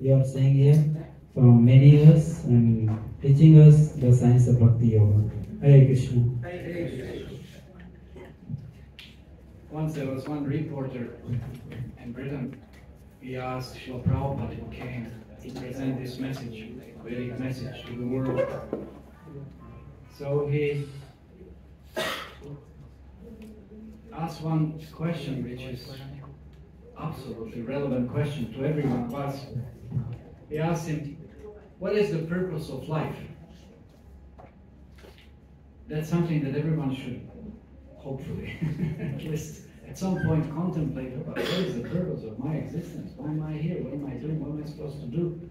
you are staying here for many years and teaching us the science of Bhakti Yoga. Hare Krishna. Once there was one reporter in Britain. He asked Srila Prabhupada who came to present this message, Vedic message to the world. So he asked one question which is absolutely relevant question to everyone us. He asked him, what is the purpose of life? That's something that everyone should hopefully at least at some point contemplate about what is the purpose of my existence? Why am I here? What am I doing? What am I supposed to do?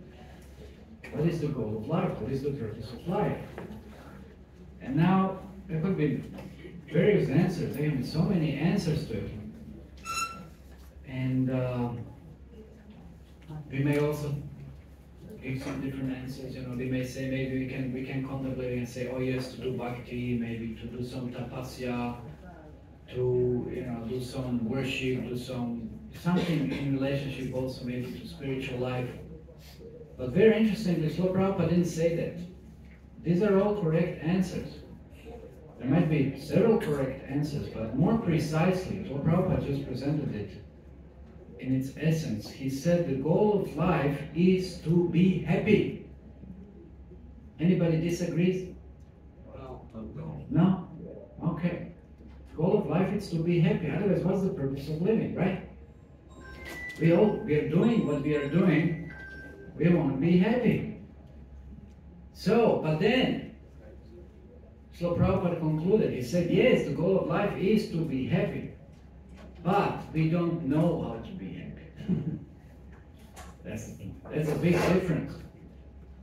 What is the goal of life? What is the purpose of life? And now there could be various answers. There can be so many answers to it. And uh, we may also give some different answers. You know, we may say maybe we can we can contemplate and say, oh yes, to do bhakti, maybe to do some tapasya, to you know do some worship, do some something in relationship also maybe to spiritual life. But very interestingly, Srila Prabhupada didn't say that. These are all correct answers. There might be several correct answers, but more precisely, Srila Prabhupada just presented it in its essence. He said the goal of life is to be happy. Anybody disagrees? No? Okay. Goal of life is to be happy. Otherwise, what's the purpose of living, right? We all we are doing what we are doing. We want to be happy. So, but then, Srila Prabhupada concluded, he said, yes, the goal of life is to be happy. But we don't know how to be. that's, that's a big difference.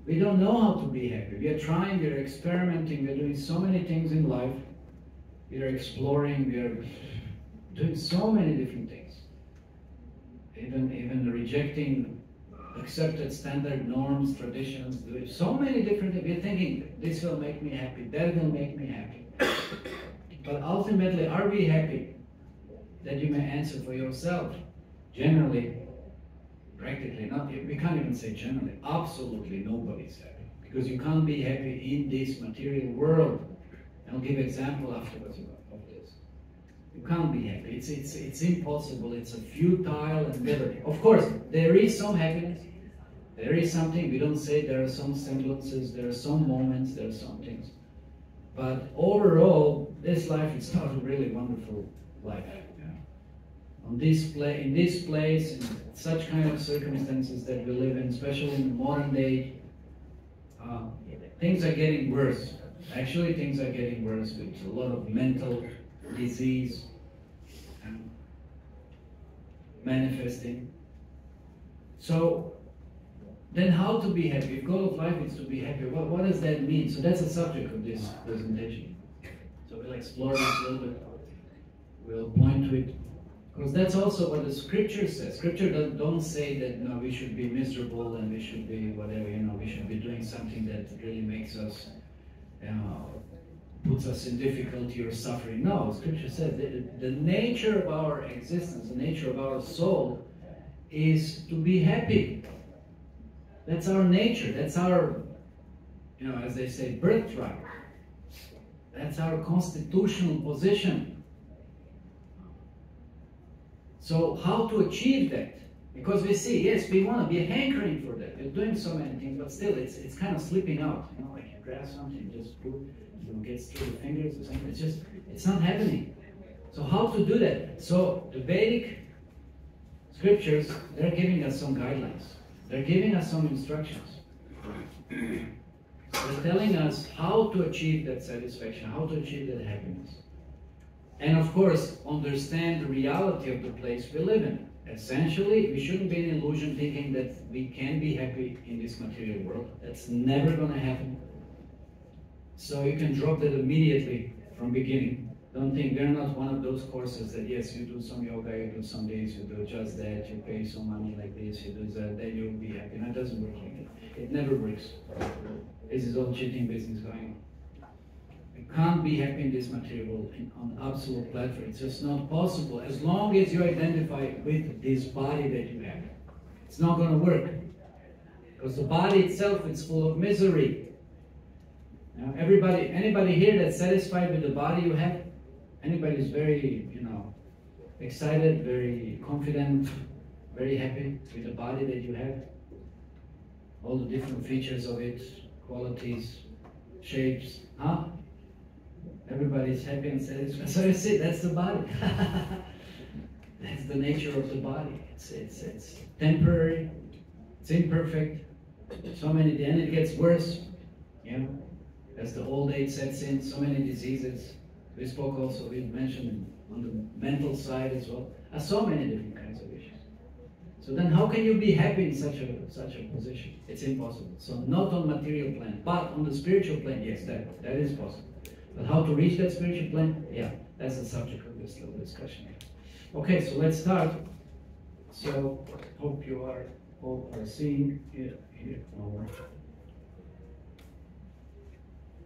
We don't know how to be happy. We are trying, we are experimenting, we are doing so many things in life. We are exploring, we are doing so many different things. Even, even rejecting accepted standard norms, traditions, so many different things. We're thinking, this will make me happy, that will make me happy. But ultimately, are we happy? That you may answer for yourself. Generally, practically not, we can't even say generally, absolutely nobody's happy. Because you can't be happy in this material world. I'll give example afterwards of this. You can't be happy. It's, it's, it's impossible. It's a futile endeavor. Of course, there is some happiness. There is something. We don't say there are some semblances, there are some moments, there are some things. But overall, this life is not a really wonderful life. On this in this place, in such kind of circumstances that we live in, especially in the modern day, uh, things are getting worse. Actually, things are getting worse with a lot of mental disease um, manifesting. So, then how to be happy? If goal of life is to be happy, what, what does that mean? So that's the subject of this presentation. So we'll explore this a little bit. We'll point to it. Because that's also what the scripture says. Scripture don't, don't say that no, we should be miserable and we should be whatever, you know, we should be doing something that really makes us you know, puts us in difficulty or suffering. No, Scripture says that the nature of our existence, the nature of our soul, is to be happy. That's our nature. That's our, you know, as they say, birthright. That's our constitutional position. So, how to achieve that? Because we see, yes, we want to be hankering for that. We're doing so many things, but still, it's it's kind of slipping out. You know, like you grab something, just pull, you know, gets through the fingers or something. It's just, it's not happening. So how to do that? So the Vedic scriptures, they're giving us some guidelines. They're giving us some instructions. They're telling us how to achieve that satisfaction, how to achieve that happiness. And of course, understand the reality of the place we live in. Essentially, we shouldn't be in illusion thinking that we can be happy in this material world. That's never going to happen. So you can drop that immediately from beginning. Don't think we're not one of those courses that yes, you do some yoga, you do some days, you do just that, you pay some money like this, you do that, then you'll be happy. That doesn't work like that. It never works. This is all cheating business going on. Can't be happy in this material world on absolute platform. It's just not possible as long as you identify with this body that you have. It's not going to work. Because the body itself is full of misery. Now, everybody, anybody here that's satisfied with the body you have? Anybody is very, you know, excited, very confident, very happy with the body that you have? All the different features of it, qualities, shapes, huh? Everybody's happy and satisfied. So you see, that's the body. that's the nature of the body. It's, it's, it's temporary, it's imperfect. So many, then it gets worse. You know, as the old age sets in, so many diseases. We spoke also, we mentioned on the mental side as well. Uh, so many different kinds of issues. So then how can you be happy in such a such a position? It's impossible. So not on material plane, but on the spiritual plane, yes, that, that is possible. But how to reach that spiritual plane? Yeah, that's the subject of this little discussion. Okay, so let's start. So hope you are all are seeing here, here our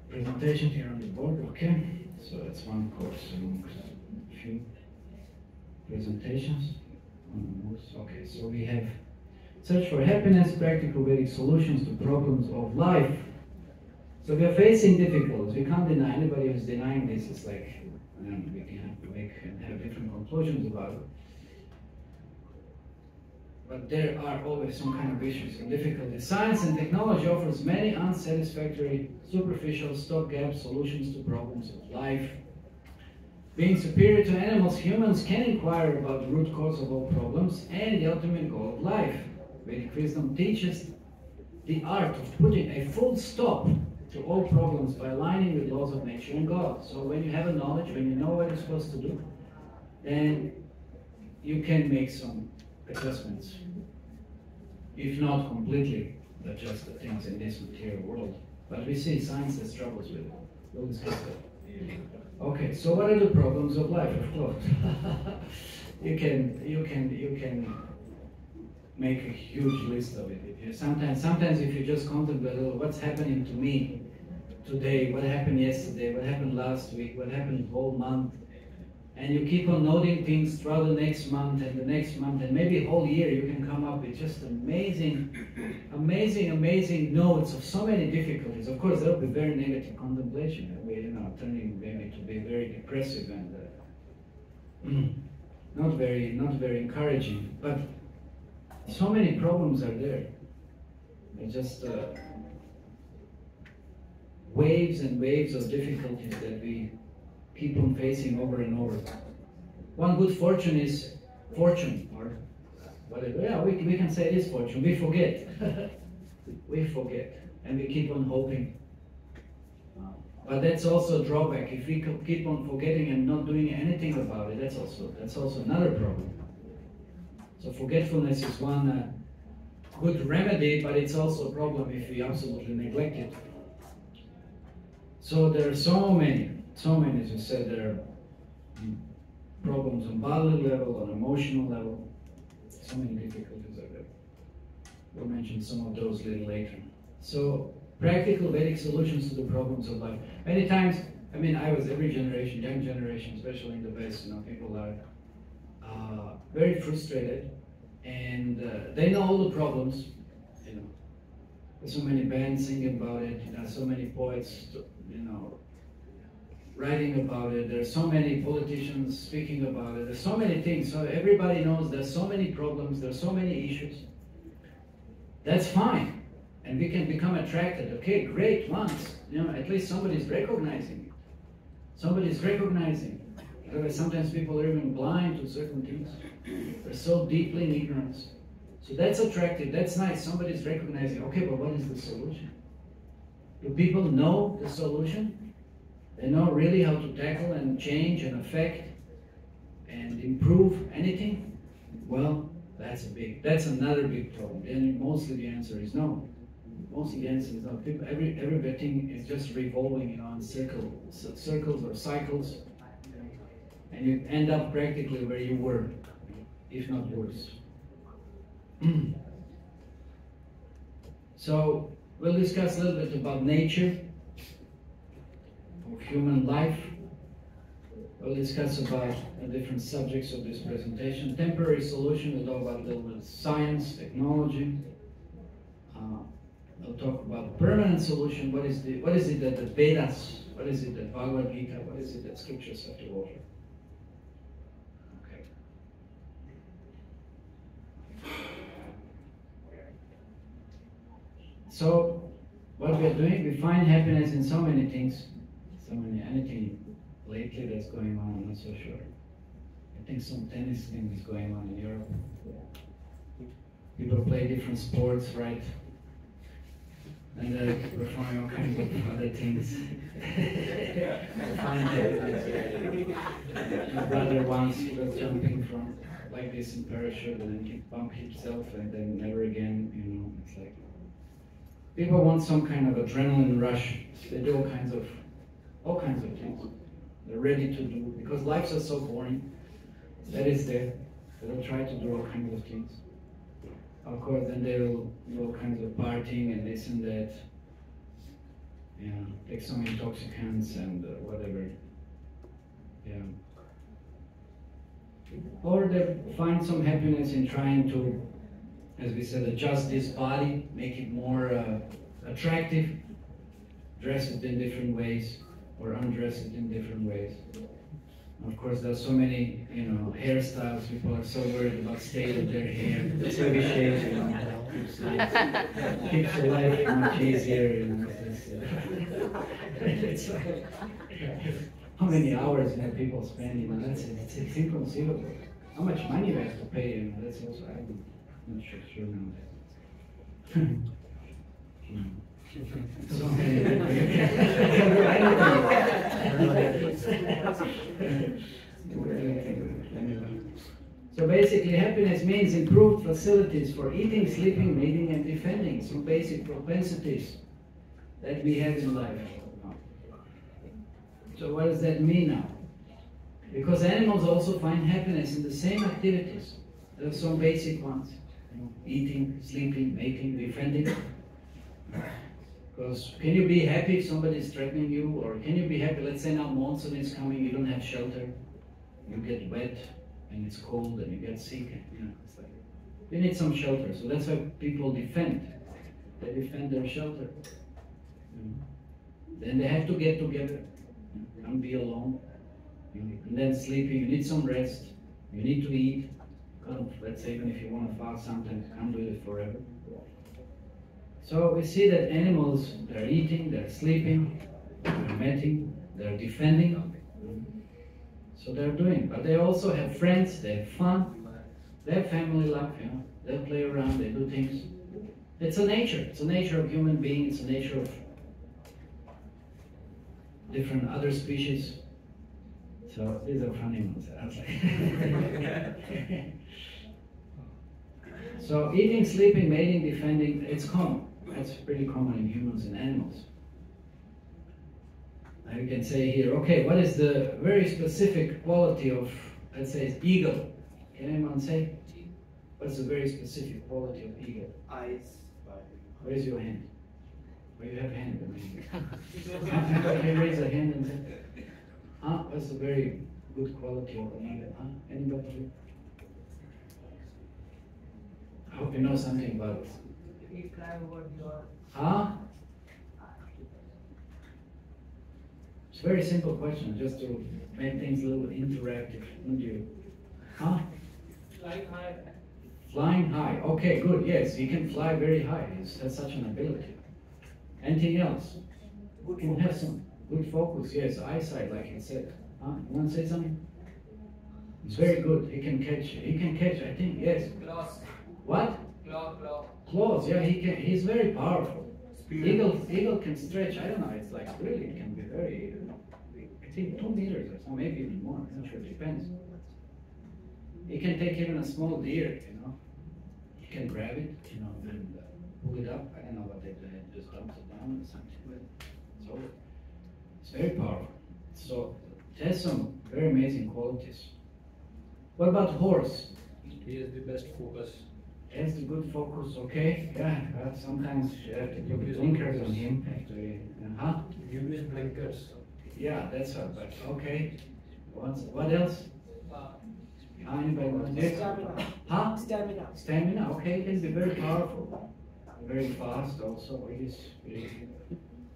presentation here on the board. Okay, so that's one course among a few presentations. Okay, so we have search for happiness, practical Vedic solutions to problems of life. So we are facing difficulties. We can't deny anybody who's denying this. It's like we can make and have different conclusions about it. But there are always some kind of issues and difficulties. Science and technology offers many unsatisfactory, superficial, stopgap solutions to problems of life. Being superior to animals, humans can inquire about the root cause of all problems and the ultimate goal of life. Vedic wisdom teaches the art of putting a full stop to all problems by aligning with laws of nature and God. So when you have a knowledge, when you know what you're supposed to do, then you can make some adjustments. If not completely adjust the things in this material world. But we see science has struggles with it. We'll discuss that. Okay, so what are the problems of life? Of course, you can you can you can make a huge list of it. Sometimes sometimes if you just contemplate oh, what's happening to me today, what happened yesterday, what happened last week, what happened whole month, and you keep on noting things throughout the next month and the next month and maybe whole year, you can come up with just amazing, amazing, amazing notes of so many difficulties. Of course, that'll be very negative contemplation. We you know, turning maybe to be very depressive and uh, not very, not very encouraging. But so many problems are there. They're just uh, waves and waves of difficulties that we keep on facing over and over. One good fortune is fortune, or whatever. Yeah, we, we can say it is fortune. We forget. we forget. And we keep on hoping. But that's also a drawback. If we keep on forgetting and not doing anything about it, that's also that's also another problem. So forgetfulness is one uh, good remedy, but it's also a problem if we absolutely neglect it. So there are so many so many, as you said, there are problems on bodily level, on emotional level. So many difficulties are there. We'll mention some of those a little later. So, practical Vedic solutions to the problems of life. Many times, I mean, I was every generation, young generation, especially in the West, you know, people are uh, very frustrated and uh, they know all the problems. There's so many bands singing about it, you know, so many poets, you know, writing about it. There's so many politicians speaking about it. There's so many things. So everybody knows there's so many problems. There's so many issues. That's fine. And we can become attracted. Okay, great. Once, you know, at least somebody's recognizing it. Somebody's recognizing. Otherwise, sometimes people are even blind to certain things. They're so deeply in ignorance. So that's attractive. That's nice. Somebody's recognizing. Okay, but what is the solution? Do people know the solution? They know really how to tackle and change and affect and improve anything. Well, that's a big, that's another big problem. And mostly the answer is no. Mostly the answer is no. People, every everything is just revolving, you know, in circles, circles or cycles, and you end up practically where you were, if not worse. So we'll discuss a little bit about nature of human life. We'll discuss about different subjects of this presentation. Temporary solution, we'll talk about a little bit of science, technology, uh, we'll talk about permanent solution. What is the what is it that the Vedas, what is it that Bhagavad Gita, what is it that scriptures have to offer? Okay. So what we are doing, we find happiness in so many things, so many anything lately that's going on, I'm not so sure. I think some tennis thing is going on in Europe. People play different sports, right? And they're performing all kinds of other things. Find. My brother once was jumping from like this in parachute and then he bumped himself and then never again, you know, it's like people want some kind of adrenaline rush. They do all kinds of all kinds of things. They're ready to do because lives are so boring. That is there. They'll try to do all kinds of things. Of course, then they'll do all kinds of partying and this and that. Yeah, take some intoxicants and uh, whatever. Yeah. Or they find some happiness in trying to, as we said, adjust this body, make it more uh, attractive, dress it in different ways, or undress it in different ways. Of course, there's so many, you know, hairstyles. People are so worried about state of their hair. It's every shave, you know, keeps, life- keeps the life much easier. You know, it's, uh, it's like, how many hours you know, people spend, you know, that's it's, it's inconceivable. How much money we have to pay, you know, that's also I'm not So basically, happiness means improved facilities for eating, sleeping, mating, and defending. Some basic propensities that we have in life. So what does that mean now? Because animals also find happiness in the same activities. There are some basic ones. Eating, sleeping, mating, defending. Because can you be happy if somebody is threatening you? Or can you be happy, let's say now monsoon is coming, you don't have shelter, you get wet, and it's cold, and you get sick, and, you know, like, you need some shelter. So that's why people defend. They defend their shelter. You know. Then they have to get together, can't be alone. You And then sleeping, you need some rest, you need to eat. Kind of, let's say even if you want to fast sometimes, you can't do it forever. So we see that animals, they're eating, they're sleeping, they're mating, they're defending. So they're doing, but they also have friends, they have fun, they have family life, you know, they play around, they do things. It's a nature, it's a nature of human beings, it's a nature of different other species. So these are funny ones. I was like- so eating, sleeping, mating, defending, it's common. That's pretty common in humans and animals. Now you can say here, okay, what is the very specific quality of, let's say, eagle? Can anyone say? What's the very specific quality of eagle? Eyes. Where is your hand? Where you have hand? I mean, Can you raise a hand and say, huh? What's the very good quality of an eagle? Huh? Anybody? I hope you know something about. You climb over your Huh? It's a very simple question, just to make things a little interactive, wouldn't you? Huh? flying high. Flying high. Okay, good. Yes, he can fly very high. He has such an ability. Anything else? Good Can have some good focus. Yes, eyesight, like I said. Huh? You want to say something? He's very good. He can catch. He can catch. I think. Yes. Claws. What? Claw, claw. Claws. Yeah, he can. He's very powerful. Eagle, eagle can stretch. I don't know. It's like really, it can be very. uh, I think two meters or so, maybe even more. I'm not sure. It depends. He can take even a small deer. You know, he can grab it. You know, and uh, pull it up. I don't know what they do. They just dumps it down or something. But so it's very powerful. So it has some very amazing qualities. What about horse? He has the best focus. Has the good focus, okay? Yeah, but sometimes uh, you have to put blinkers on him. Actually, huh? You use blinkers. Yeah, that's what. But okay. What's, what else? Uh, Huh, Anybody want to stamina. Huh? Stamina. Stamina. Okay, it can be very powerful. very fast also. It is really.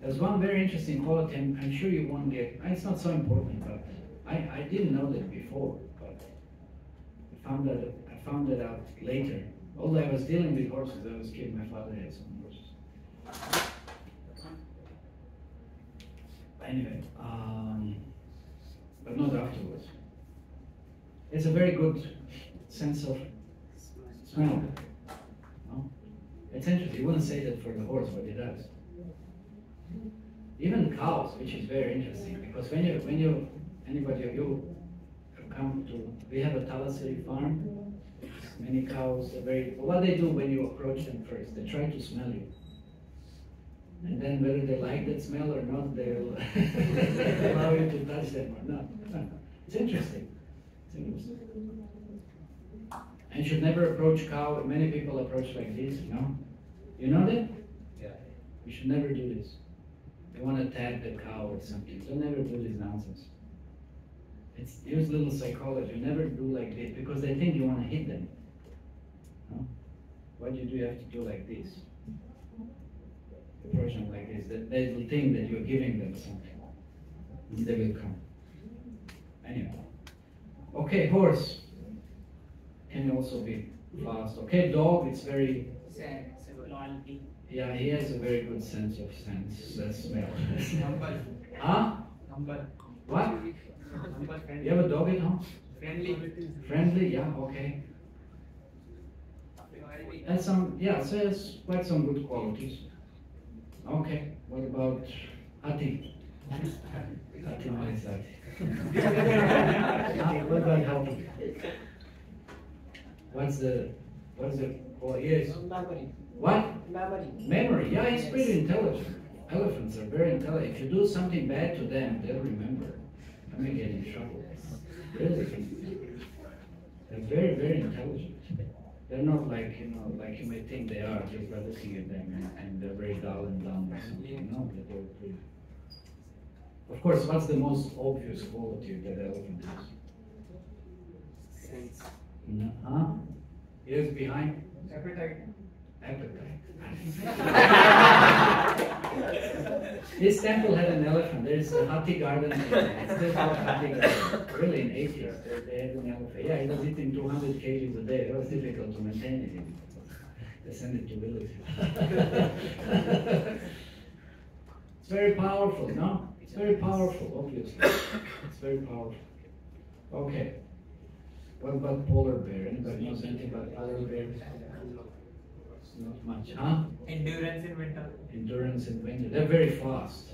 There's one very interesting quality. I'm, I'm sure you won't get. Uh, it's not so important, but I, I didn't know that before, but I found that I found that out later. Although I was dealing with horses, I was kid. My father had some horses. Anyway, um, but not afterwards. It's a very good sense of smell. No? It's interesting. You wouldn't say that for the horse, but it does. Even cows, which is very interesting, because when you when you anybody of you have come to we have a Talasiri farm. Many cows are very what they do when you approach them first, they try to smell you. And then whether they like that smell or not, they'll allow you to touch them or not. It's interesting. It's interesting. And should never approach cow. Many people approach like this, you know. You know that? Yeah. You should never do this. They want to tag the cow or something. So never do this nonsense. It's use little psychology. Never do like this because they think you want to hit them. You do, you have to do like this. Approach person like this. That they will think that you're giving them something. And they will come. Anyway. Okay, horse can also be fast. Okay, dog, it's very yeah, he has a very good sense of sense, uh, smell. Huh? Humble. What? Friendly. You have a dog at home? Friendly. Friendly? Yeah, okay. And some, yeah, so it's quite some good qualities. Okay, what about Hati? Hati nice Hati. What about Hati? What's the, what's the, oh, yes. Memory. What? Memory. Memory, yeah, he's pretty intelligent. Elephants are very intelligent. If you do something bad to them, they'll remember. I may get in trouble. Really. They're very, very intelligent. They're not like, you know, like you may think they are just by looking at them and, and they're very dull and dumb or something. No, that they're pretty. Of course, what's the most obvious quality that elephant has? Sense. No, huh? Ears behind? Appetite. Appetite. this temple had an elephant. There's a Hati garden. It's still called Hati garden. Really, in 80s, they, had an elephant. Yeah, he was eating 200 kgs a day. It was difficult to maintain it. They sent it to village. it's very powerful, no? It's very powerful, obviously. It's very powerful. Okay. What about polar bear? Anybody knows anything about polar bear? Not much, huh? Endurance in winter. endurance in winter. They're very fast.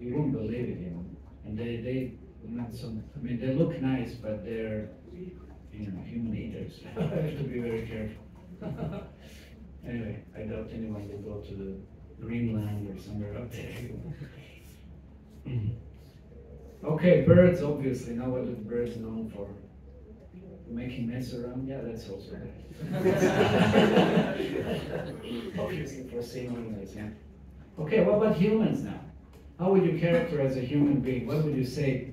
You won't believe it, you know. And they, they not so. I mean, they look nice, but they're, you know, human eaters. I have to be very careful. anyway, I doubt anyone will go to the Greenland or somewhere up there. okay, birds. Obviously, now what are birds known for? Making mess around? Yeah, that's also there. Obviously, for singing, yeah. Okay, what about humans now? How would you characterize a human being? What would you say?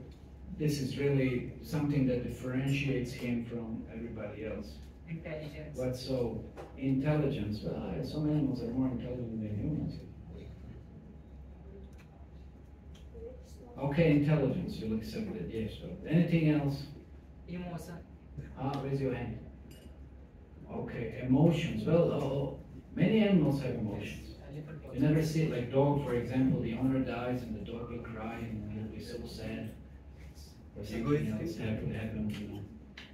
This is really something that differentiates him from everybody else. Intelligence. What's so intelligence? Well, some animals are more intelligent than humans. Okay, intelligence. You'll accept it. Yes. So anything else? Emotion. Ah, raise your hand. Okay, emotions. Well, oh, many animals have emotions. You never see it like dog, for example, the owner dies and the dog will cry and he'll be so sad. Or something else Egoistic. happen, happen, you know.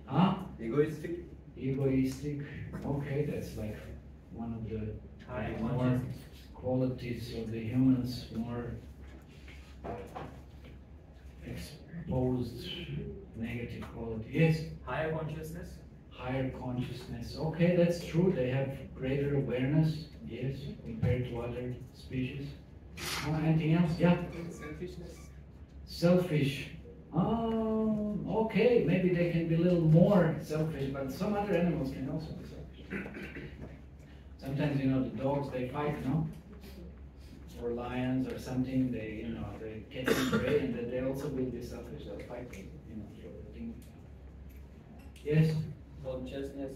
Huh? Egoistic. Egoistic. Okay, that's like one of the High more qualities of the humans, more exposed negative quality. Yes, Higher consciousness. higher consciousness. Okay, that's true. They have greater awareness. Yes, compared to other species. Uh, anything else? Yeah. Selfishness. Selfish. Um, okay, maybe they can be a little more selfish, but some other animals can also be selfish. Sometimes, you know, the dogs, they fight, no? Or lions or something, they, you know, they catch and prey, and then they also will be selfish, they'll fight, Yes, Consciousness.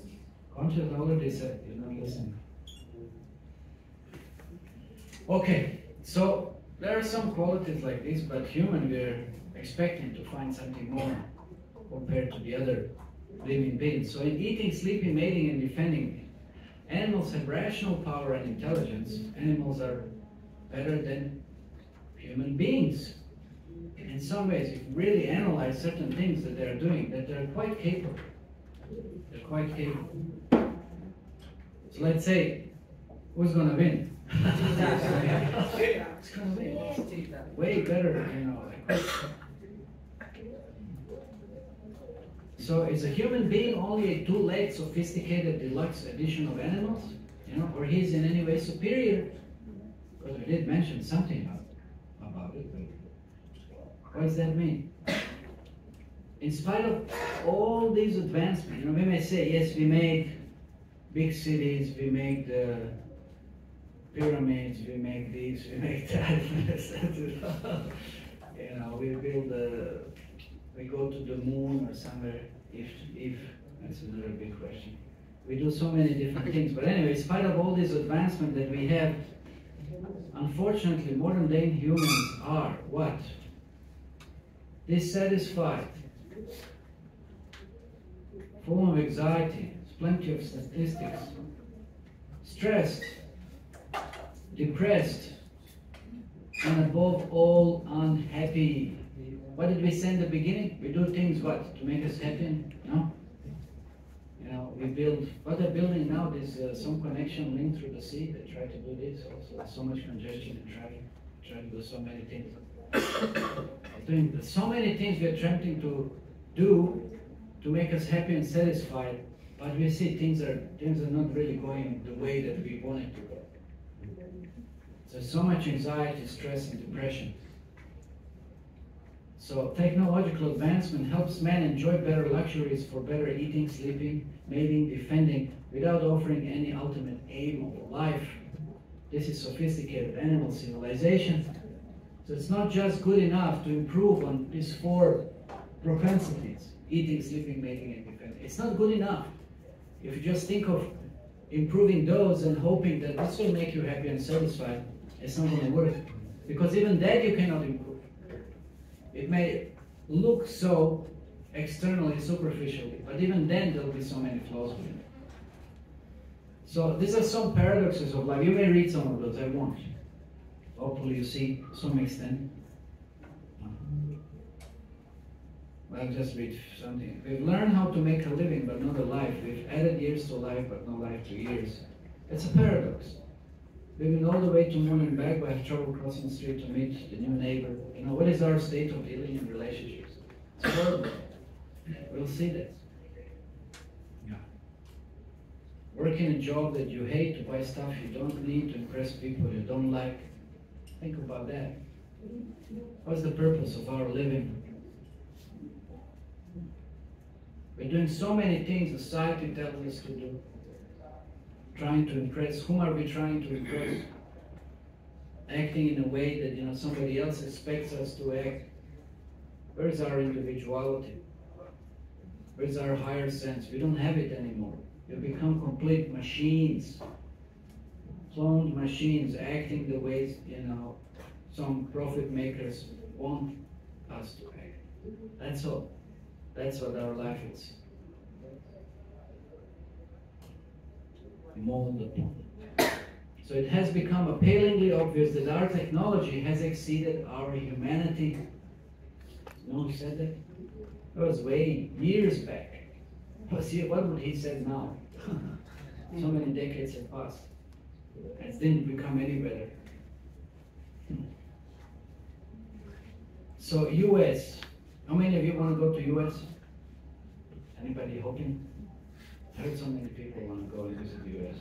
conscious already said, you know, listen. Okay, so there are some qualities like this, but human we're expecting to find something more compared to the other living beings. So in eating, sleeping, mating, and defending, animals have rational power and intelligence. Animals are better than human beings. In some ways, if you really analyze certain things that they're doing, that they're quite capable. They're quite capable. So let's say, who's gonna win? It's gonna win. Way better, you know. Like, so is a human being only a two-legged, sophisticated, deluxe edition of animals? You know, or he's in any way superior? Because we did mention something about, about it. What does that mean? In spite of all these advancements, you know, we may say, yes, we make big cities, we make the pyramids, we make these, we make that. you know, we build the, we go to the moon or somewhere. If, if that's another big question. We do so many different things, but anyway, in spite of all this advancement that we have, unfortunately, modern day humans are what? Dissatisfied, full of anxiety, plenty of statistics, stressed, depressed, and above all, unhappy. What did we say in the beginning? We do things what? To make us happy? No? You know, we build, what they're building now, there's uh, some connection link through the sea. They try to do this also. There's so much congestion and traffic. Try to do so many things. doing so many things we're attempting to do to make us happy and satisfied, but we see things are things are not really going the way that we want it to go. There's so much anxiety, stress, and depression. So technological advancement helps man enjoy better luxuries for better eating, sleeping, mating, defending, without offering any ultimate aim of life. This is sophisticated animal civilization. So it's not just good enough to improve on these four propensities, eating, sleeping, mating, and defending. It's not good enough. If you just think of improving those and hoping that this will make you happy and satisfied, it's not going to work. Because even that you cannot improve. It may look so externally, superficially, but even then there will be so many flaws with it. So these are some paradoxes of life. You may read some of those, I won't. Hopefully you see some extent. I'll just read something. We've learned how to make a living but not a life. We've added years to life but no life to years. It's a paradox. We've been all the way to moon and back, but have trouble crossing the street to meet the new neighbor. You know, what is our state of dealing in relationships? It's horrible. We'll see that. Yeah. Working a job that you hate to buy stuff you don't need to impress people you don't like. Think about that. What's the purpose of our living? We're doing so many things society tells us to do. Trying to impress. Whom are we trying to impress? Acting in a way that you know somebody else expects us to act. Where is our individuality? Where is our higher sense? We don't have it anymore. We become complete machines. Cloned machines acting the ways, you know, some profit makers want us to act. That's all. That's what our life is. Mold upon. So it has become appallingly obvious that our technology has exceeded our humanity. No one said that? That was way years back. But see, what would he say now? so many decades have passed. It didn't become any better. So US, how many of you want to go to US? Anybody hoping? I heard so many people want to go and visit the US.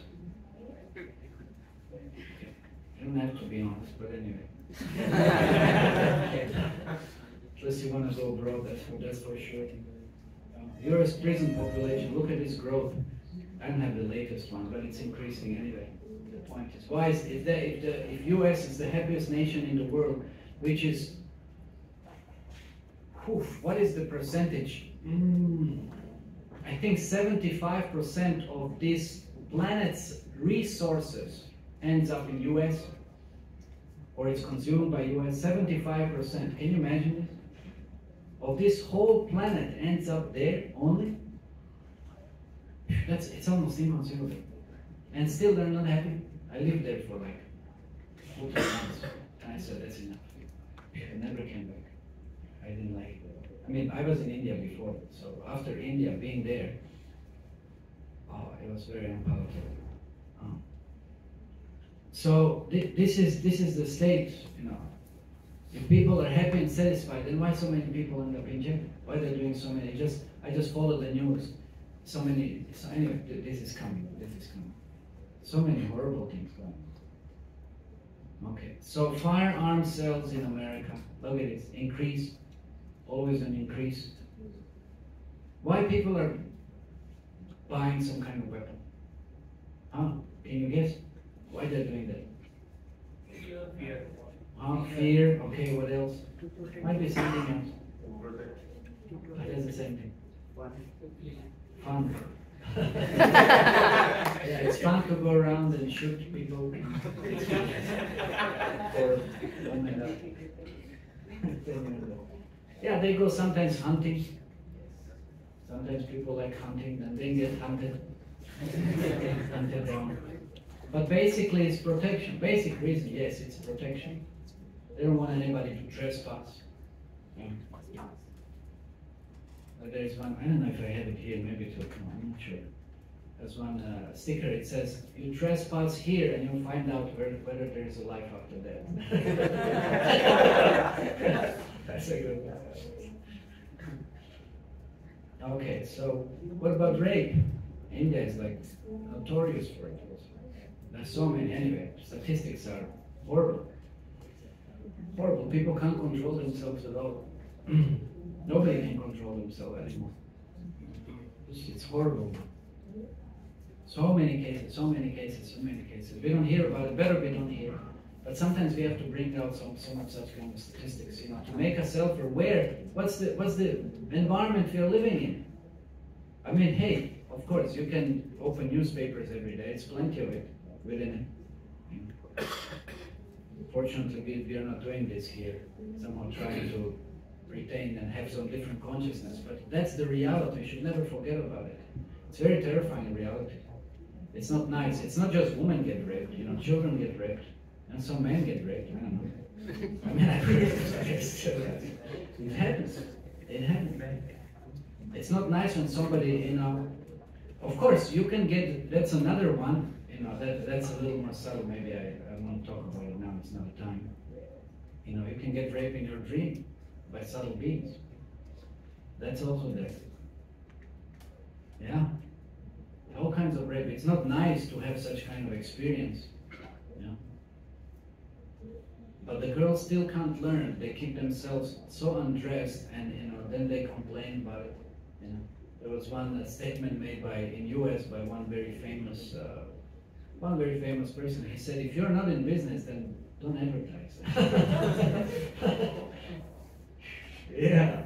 You don't have to be honest, but anyway. Unless you want to go abroad, that's for, that's for sure. Uh, US prison population, look at this growth. I don't have the latest one, but it's increasing anyway. Point is, why is if the, if the if US is the happiest nation in the world, which is, whew, what is the percentage? Mm, I think 75% of this planet's resources ends up in US. or it's consumed by US 75%. Can you imagine this? Of this whole planet ends up there only? That's it's almost inconceivable. And still they're not happy. I lived there for like 14 months. And I said that's enough. I never came back. I didn't like it. I mean I was in India before, so after India being there, oh it was very unpalatable. Um, so thi- this is this is the state, you know. If people are happy and satisfied, then why so many people end up in jail? Why they're doing so many? Just I just follow the news. So many. So anyway, th- this is coming. This is coming. So many horrible things going. on. Okay, so firearm sales in America. Look at this increase, always an increase. Why people are buying some kind of weapon? Huh? Can you guess? Why they're doing that? Fear. Huh? Fear. Okay, what else? Might be something else. But it's the same thing. Fun. Yeah, it's fun to go around and shoot people. or oh my yeah, they go sometimes hunting. Sometimes people like hunting and they get hunted. hunted down. But basically, it's protection. Basic reason, yes, it's protection. They don't want anybody to trespass. Yeah. But there's one, I don't know if I have it here, maybe it will come, I'm not sure. There's one uh, sticker, it says, you trespass here and you'll find out where, whether there's a life after death. That's a good one. Okay, so what about rape? India is like notorious for it. There's so many, anyway, statistics are horrible. Horrible, people can't control themselves at all. Nobody can control themselves anymore. It's, horrible. So many cases, so many cases, so many cases. We don't hear about it. Better we don't hear. But sometimes we have to bring out some some of such kind of statistics, you know, to make us self-aware. What's the what's the environment we are living in? I mean, hey, of course you can open newspapers every day. It's plenty of it within it. Fortunately, we, we are not doing this here. Somehow trying to retain and have some different consciousness. But that's the reality. You should never forget about it. It's very terrifying reality. It's not nice. It's not just women get raped, you know, children get raped, and some men get raped. I don't know. I mean, I it happens. It happens. It's not nice when somebody, you know, of course, you can get, that's another one, you know, that, that's a little more subtle. Maybe I, I won't talk about it now, it's not the time. You know, you can get raped in your dream by subtle beings. That's also there. Yeah. All kinds of rape. It's not nice to have such kind of experience. Yeah. But the girls still can't learn. They keep themselves so undressed and you know, then they complain about it. You know. There was one statement made by in US by one very famous uh, one very famous person. He said, if you're not in business, then don't advertise. yeah.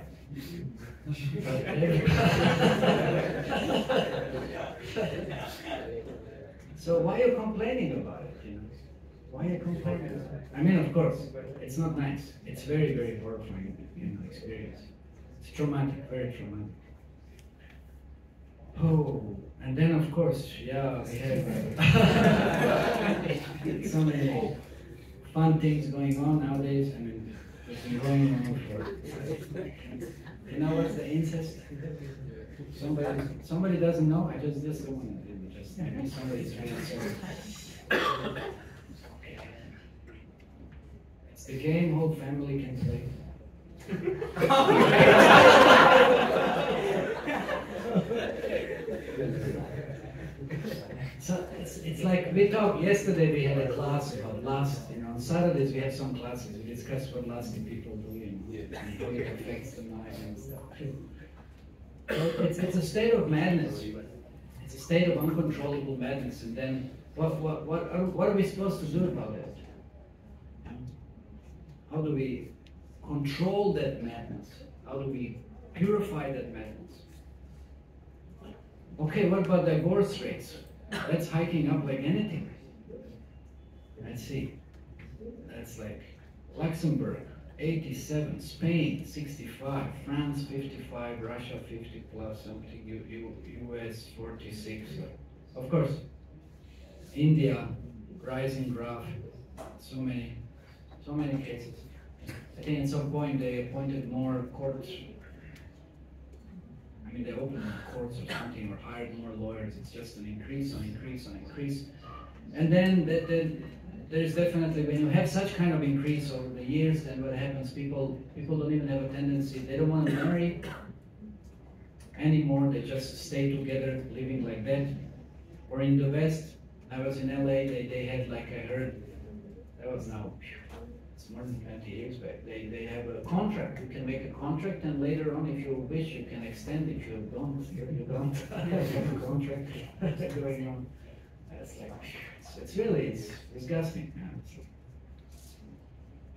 so why are you complaining about it? You know? Why are you complaining? I mean, of course, it's not nice. It's very, very horrifying you know, experience. It's traumatic, very traumatic. Oh, and then of course, yeah, we have uh, so many fun things going on nowadays. I mean, it's been going on for. You know what's the incest? Somebody, somebody doesn't know. I just don't want just somebody's trying. It's the game whole family can play. So it's, it's like we talked yesterday. We had a class about lust. You know, on Saturdays we have some classes. We discuss what lusty people do and, how it affects the it's, it's a state of madness. It's a state of uncontrollable madness. And then what what what are, what are we supposed to do about it? How do we control that madness? How do we purify that madness? Okay, what about divorce rates? That's hiking up like anything. Let's see. That's like Luxembourg, 87, Spain, 65, France, 55, Russia, 50 plus something, US, 46. Of course, India, rising graph, so many, so many cases. I think at some point they appointed more courts. I mean, they opened courts or something, or hired more lawyers. It's just an increase on increase on increase. And then the, the, there's definitely when you have such kind of increase over the years, then what happens? People people don't even have a tendency. They don't want to marry anymore. They just stay together, living like that. Or in the West, I was in LA. They, they had like I heard that was now it's more than 20 years back. They they have a contract. You can make a contract, and later on, if you wish, you can extend. If you don't, you, don't have a contract going on. It's like it's, it's really it's disgusting.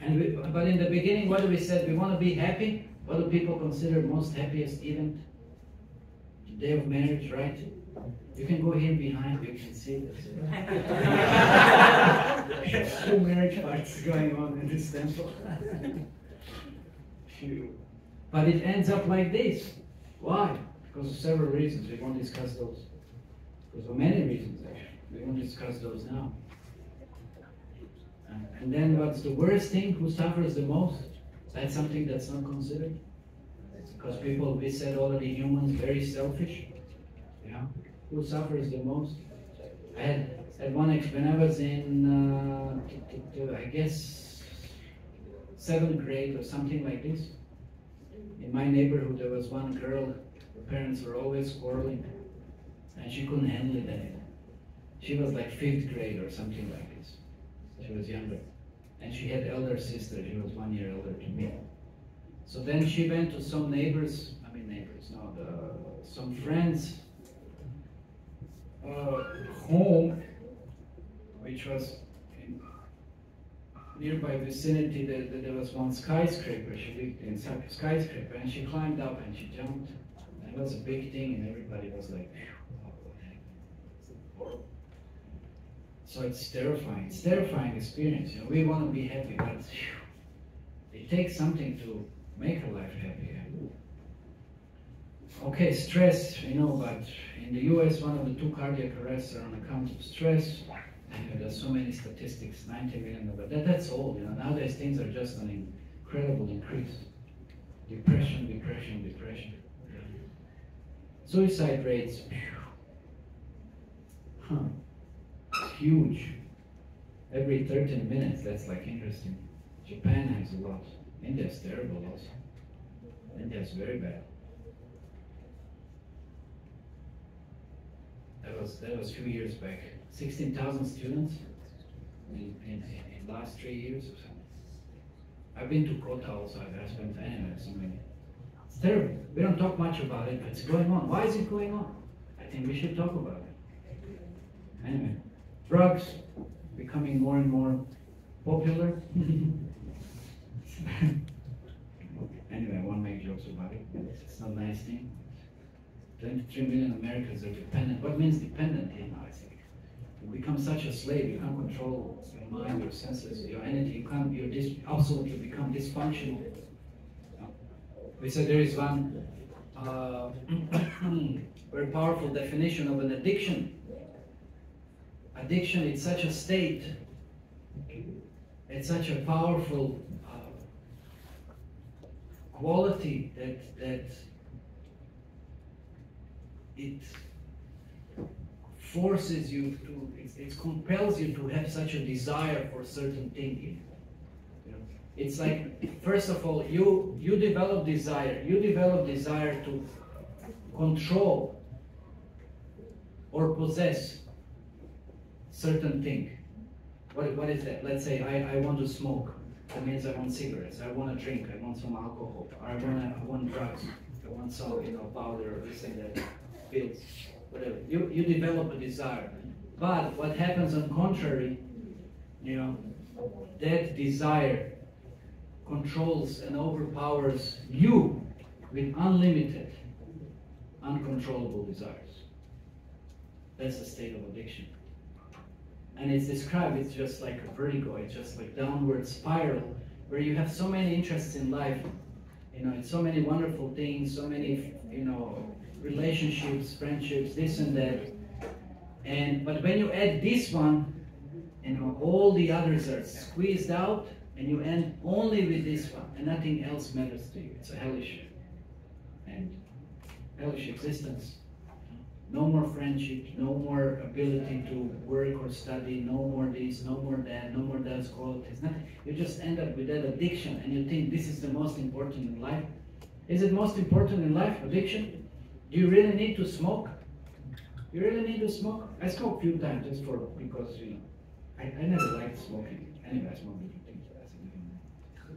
And we, but in the beginning, what do we said? We want to be happy. What do people consider most happiest event? The day of marriage, right? You can go here behind. You can see this. Two marriage parties going on in this temple. Phew. But it ends up like this. Why? Because of several reasons. We won't discuss those. Because of many reasons, actually. We won't discuss those now. And- And then what's the worst thing? Who suffers the most? That's something that's not considered. Because people, we said already, humans very selfish. Yeah. Who suffers the most? I had at one when I was in, uh, I guess, seventh grade or something like this. In my neighborhood, there was one girl. Her parents were always quarreling, and she couldn't handle it anymore. She was like fifth grade or something like this. She was younger. And she had elder sister, she was one year older than me. So then she went to some neighbors, I mean neighbors, no, the, some friends' uh, home, which was in nearby vicinity, there, there- was one skyscraper, she lived in skyscraper, and she climbed up and she jumped. And it was a big thing, and everybody was like, "Phew." So it's terrifying. It's terrifying experience. You know, we want to be happy, but it takes something to make a life happy. Okay, stress, you know, but in the US, one of the two cardiac arrests are on account of stress. And there's so many statistics, 90 million, but that, that's all. You know, nowadays things are just an incredible increase. Depression, depression, depression. Suicide rates, huh, huge. Every 13 minutes, that's like interesting. Japan has a lot. India's terrible also. India's very bad. That was that was a few years back. 16,000 students in, in, in, last three years or something. I've been to Kota also. I've spent anyway so many. It's terrible. We don't talk much about it, but it's going on. Why is it going on? I think we should talk about it. Anyway, drugs becoming more and more popular. anyway, I won't make jokes about it. It's not a nice thing. 23 million Americans are dependent. What means dependent here now? I think you become such a slave. You can't control your mind, your senses, your energy, You can't. You're dis- absolutely become dysfunctional. We said there is one uh, very powerful definition of an addiction. Addiction is such a state. It's such a powerful uh, quality that that it forces you to, it, it compels you to have such a desire for certain thing. It's like, first of all, you you develop desire. You develop desire to control or possess certain thing. What, what is that? Let's say I, I want to smoke. That means I want cigarettes. I want to drink. I want some alcohol. Or I want I want drugs. I want some you know powder or this and that, pills, whatever. You you develop a desire. But what happens on contrary, you know, that desire controls and overpowers you with unlimited, uncontrollable desires. That's the state of addiction. And it's described, it's just like a vertigo, it's just like downward spiral, where you have so many interests in life, you know, it's so many wonderful things, so many, you know, relationships, friendships, this and that. And but when you add this one, you know, all the others are squeezed out, and you end only with this one, and nothing else matters to you. It's a hellish and hellish existence. No more friendship, no more ability to work or study, no more this, no more that, no more those qualities, nothing. You just end up with that addiction and you think this is the most important in life. Is it most important in life, addiction? Do you really need to smoke? You really need to smoke? I smoke a few times just for, because, you know, I, I never liked smoking. Anyway, I smoke different things.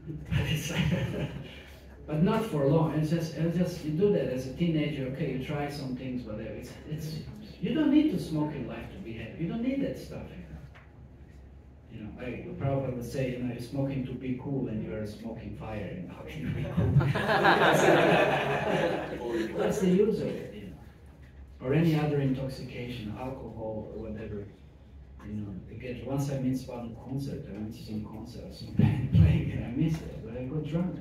but it's but not for long. It's just, it's just you do that as a teenager. Okay, you try some things, whatever. It's, it's you don't need to smoke in life to be happy. You don't need that stuff. You know, I probably would say, you know, you're smoking to be cool, and you're smoking fire. And how can you be cool? What's the use of it? You know, or any other intoxication, alcohol or whatever. You know, again, once I missed one concert. I went to some concert, some band playing, and I missed it. But I got drunk.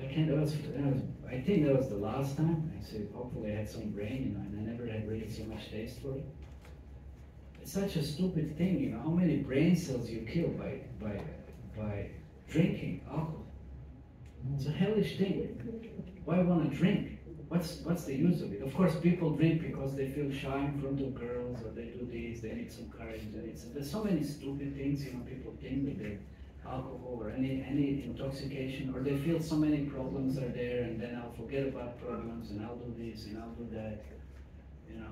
I can't. That was, that was. I think that was the last time. I said, hopefully, I had some know, and I never had really so much taste for it. It's such a stupid thing, you know. How many brain cells you kill by by by drinking alcohol? It's a hellish thing. Why want to drink? What's what's the use of it? Of course, people drink because they feel shy in front of girls, or they do this. They need some courage. They need some, there's so many stupid things, you know. People think with their alcohol or any any intoxication, or they feel so many problems are there, and then I'll forget about problems, and I'll do this, and I'll do that. You know,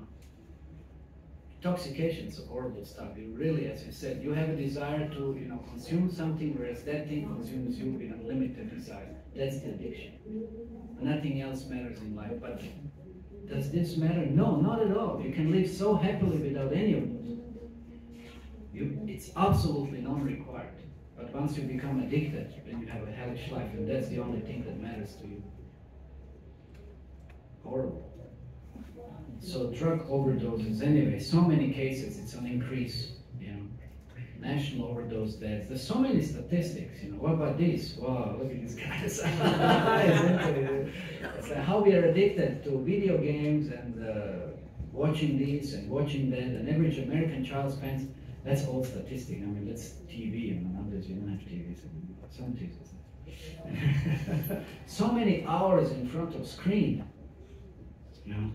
intoxication is a horrible stuff. You really, as you said, you have a desire to you know consume something, whereas that thing consumes you with unlimited desire. That's the addiction. Nothing else matters in life. But does this matter? No, not at all. You can live so happily without any of those. You, it's absolutely non-required. But once you become addicted, then you have a hellish life, and that's the only thing that matters to you. Horrible. So drug overdoses, anyway, so many cases, it's an increase, you know. National overdose deaths. There's so many statistics, you know. What about this? Wow, look at these guys. like how we are addicted to video games and uh, watching this and watching that. An average American child spends, that's old statistic. I mean, that's TV, and nowadays you don't have TVs. TVs. so many hours in front of screen. You know?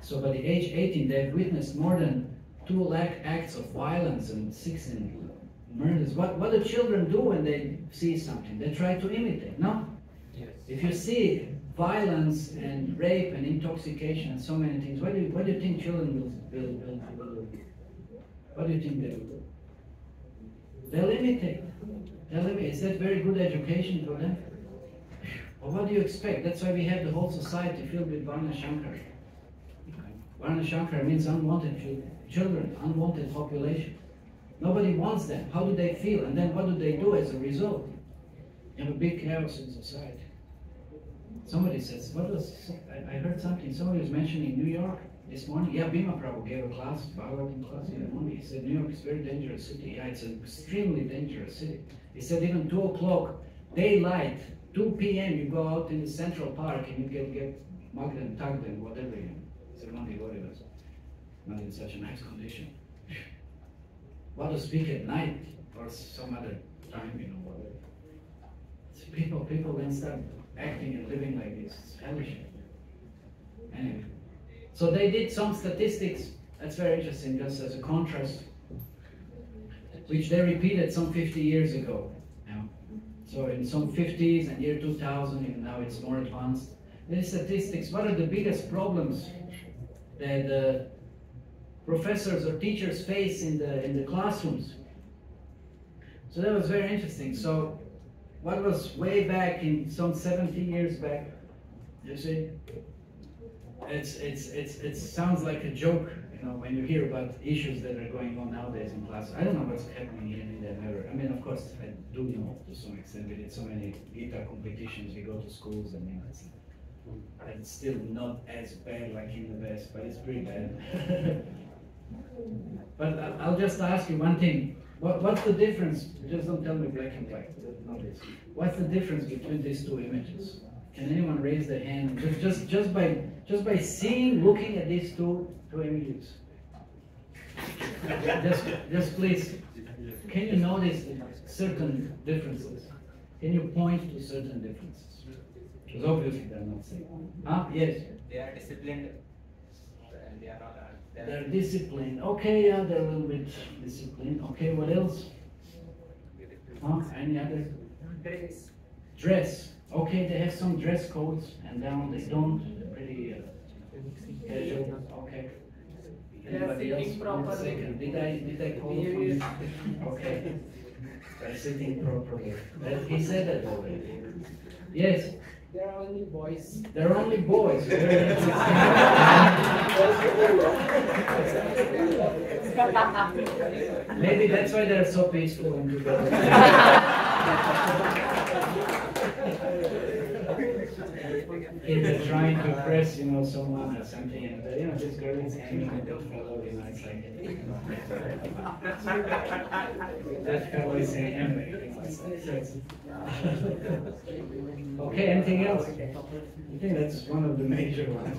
So by the age 18, they've witnessed more than two lakh acts of violence and 16 murders. What, what do children do when they see something? They try to imitate, no? Yes. If you see violence and rape and intoxication and so many things, what do you, what do you think children will, will, will, will do? What do you think they will do? They'll imitate. They'll imitate. Is that very good education for them? Or what do you expect? That's why we have the whole society filled with Varna Shankar. Varna Shankar means unwanted children, children, unwanted population. Nobody wants them. How do they feel? And then what do they do as a result? You have a big chaos in society. Somebody says, what was, I, I heard something, somebody was mentioning New York this morning. Yeah, Bhima Prabhu gave a class, Bhagavatam class in the morning. He said, New York is a very dangerous city. Yeah, it's an extremely dangerous city. He said, even 2 o'clock, daylight, 2 p.m., you go out in the Central Park and you get, get mugged and tugged and whatever. You said, Monday, what it. Not in such a nice condition. What to speak at night or some other time, you know, whatever. So people, people then start acting and living like this. It's hellish. Anyway, so they did some statistics. That's very interesting, just as a contrast, which they repeated some 50 years ago. So in some 50s and year 2000, and now it's more advanced. The statistics. What are the biggest problems that uh, professors or teachers face in the in the classrooms? So that was very interesting. So what was way back in some 70 years back, you see, it's, it's, it's, it sounds like a joke, you know, when you hear about issues that are going on nowadays in class. I don't know what's happening here in India ever. I mean, of course, I do know to some extent. We did so many Gita competitions. We go to schools and, you know, it's, it's still not as bad like in the West, but it's pretty bad. But I'll just ask you one thing. What, what's the difference? Just don't tell me black and white. What's the difference between these two images? Can anyone raise their hand? Just, just, just by, just by seeing, looking at these two, two images. Just, just please. Can you notice certain differences? Can you point to certain differences? Because obviously they're not same. Huh? Yes. They are disciplined. And they are not. uh, they are- They're disciplined. Okay, yeah, they're a little bit disciplined. Okay, what else? Huh? Any other? Dress. Dress. Okay, they have some dress codes, and then they don't. They're uh, casual. Okay. They are Anybody else? sitting properly. second. Did I did I call for you? Okay. They're sitting properly. That- He said that already. Yes. There are only boys. They're only boys. Maybe that's why they're so peaceful and together. They're trying to impress, you know, someone or something, and you know, this girl is hanging with that fellow, you know, it's like that fellow is hanging. Okay, anything else? I think that's one of the major ones.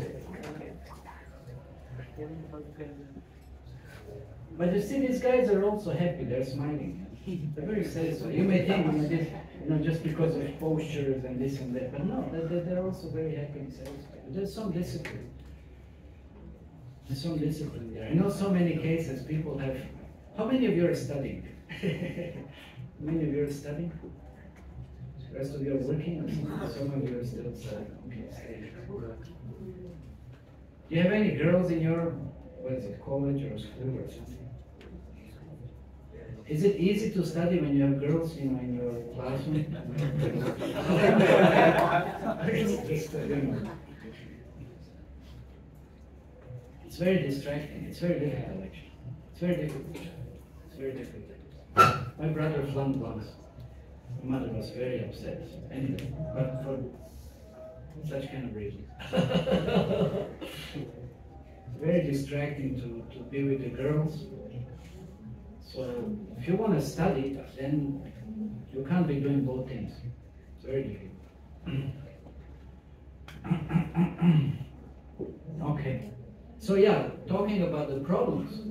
But you see, these guys are also happy, they're smiling. They're very satisfied. You may think, this, you know, just because of postures and this and that, but no, they're, they're also very happy and satisfied. There's some discipline. There's some discipline there. I know so many cases people have. How many of you are studying? How many of you are studying? The rest of you are working, some- some of you are still studying. Okay. Do you have any girls in your, what is it, college or school or something? Is it easy to study when you have girls, you know, in your classroom? It's very distracting. It's very difficult, actually. It's very difficult. It's very difficult. My brother flunked once. My mother was very upset. Anyway, but for such kind of reasons. very distracting to, to be with the girls. So if you want to study, then you can't be doing both things. It's very difficult. okay. So yeah, talking about the problems.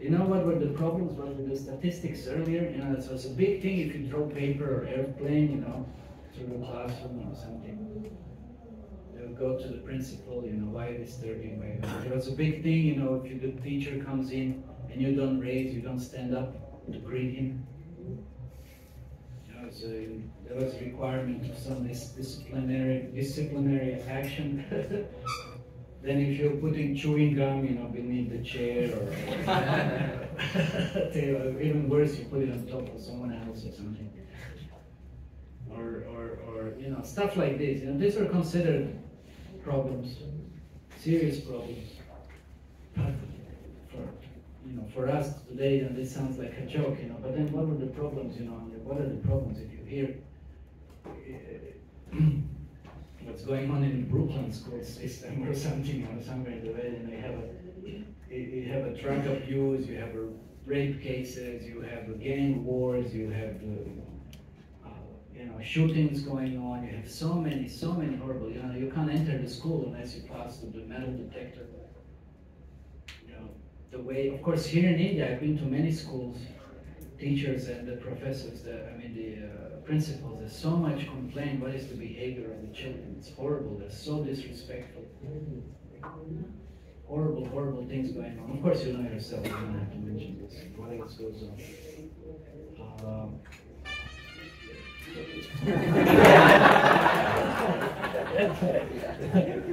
You know what were the problems? What were the statistics earlier? You know, it was a big thing if you throw paper or airplane, you know, through the classroom or something. They would go to the principal, you know, why disturbing? Why? It was a big thing, you know, if the teacher comes in and you don't raise, you don't stand up to greet him. You know, so there was a requirement of some dis- disciplinary disciplinary action. then if you're putting chewing gum, you know, beneath the chair, or or even worse, you put it on top of someone else or something. Or, or, or you know, stuff like this. You know, these are considered problems, serious problems. You know, for us today, know, this sounds like a joke, you know. But then, what are the problems? You know, what are the problems if you hear uh, what's going on in the Brooklyn school system or something, or somewhere in the way? and you have a you have a drug abuse, you have rape cases, you have gang wars, you have uh, uh, you know shootings going on. You have so many, so many horrible. You know, you can't enter the school unless you pass the metal detector you know, the way, of course, here in India, I've been to many schools, teachers and the professors, the, I mean, the uh, principals, there's so much complaint, what is the behavior of the children? It's horrible, they're so disrespectful. Horrible, horrible things going on. Of course, you know yourself, you don't have to mention this, what else goes on. Um,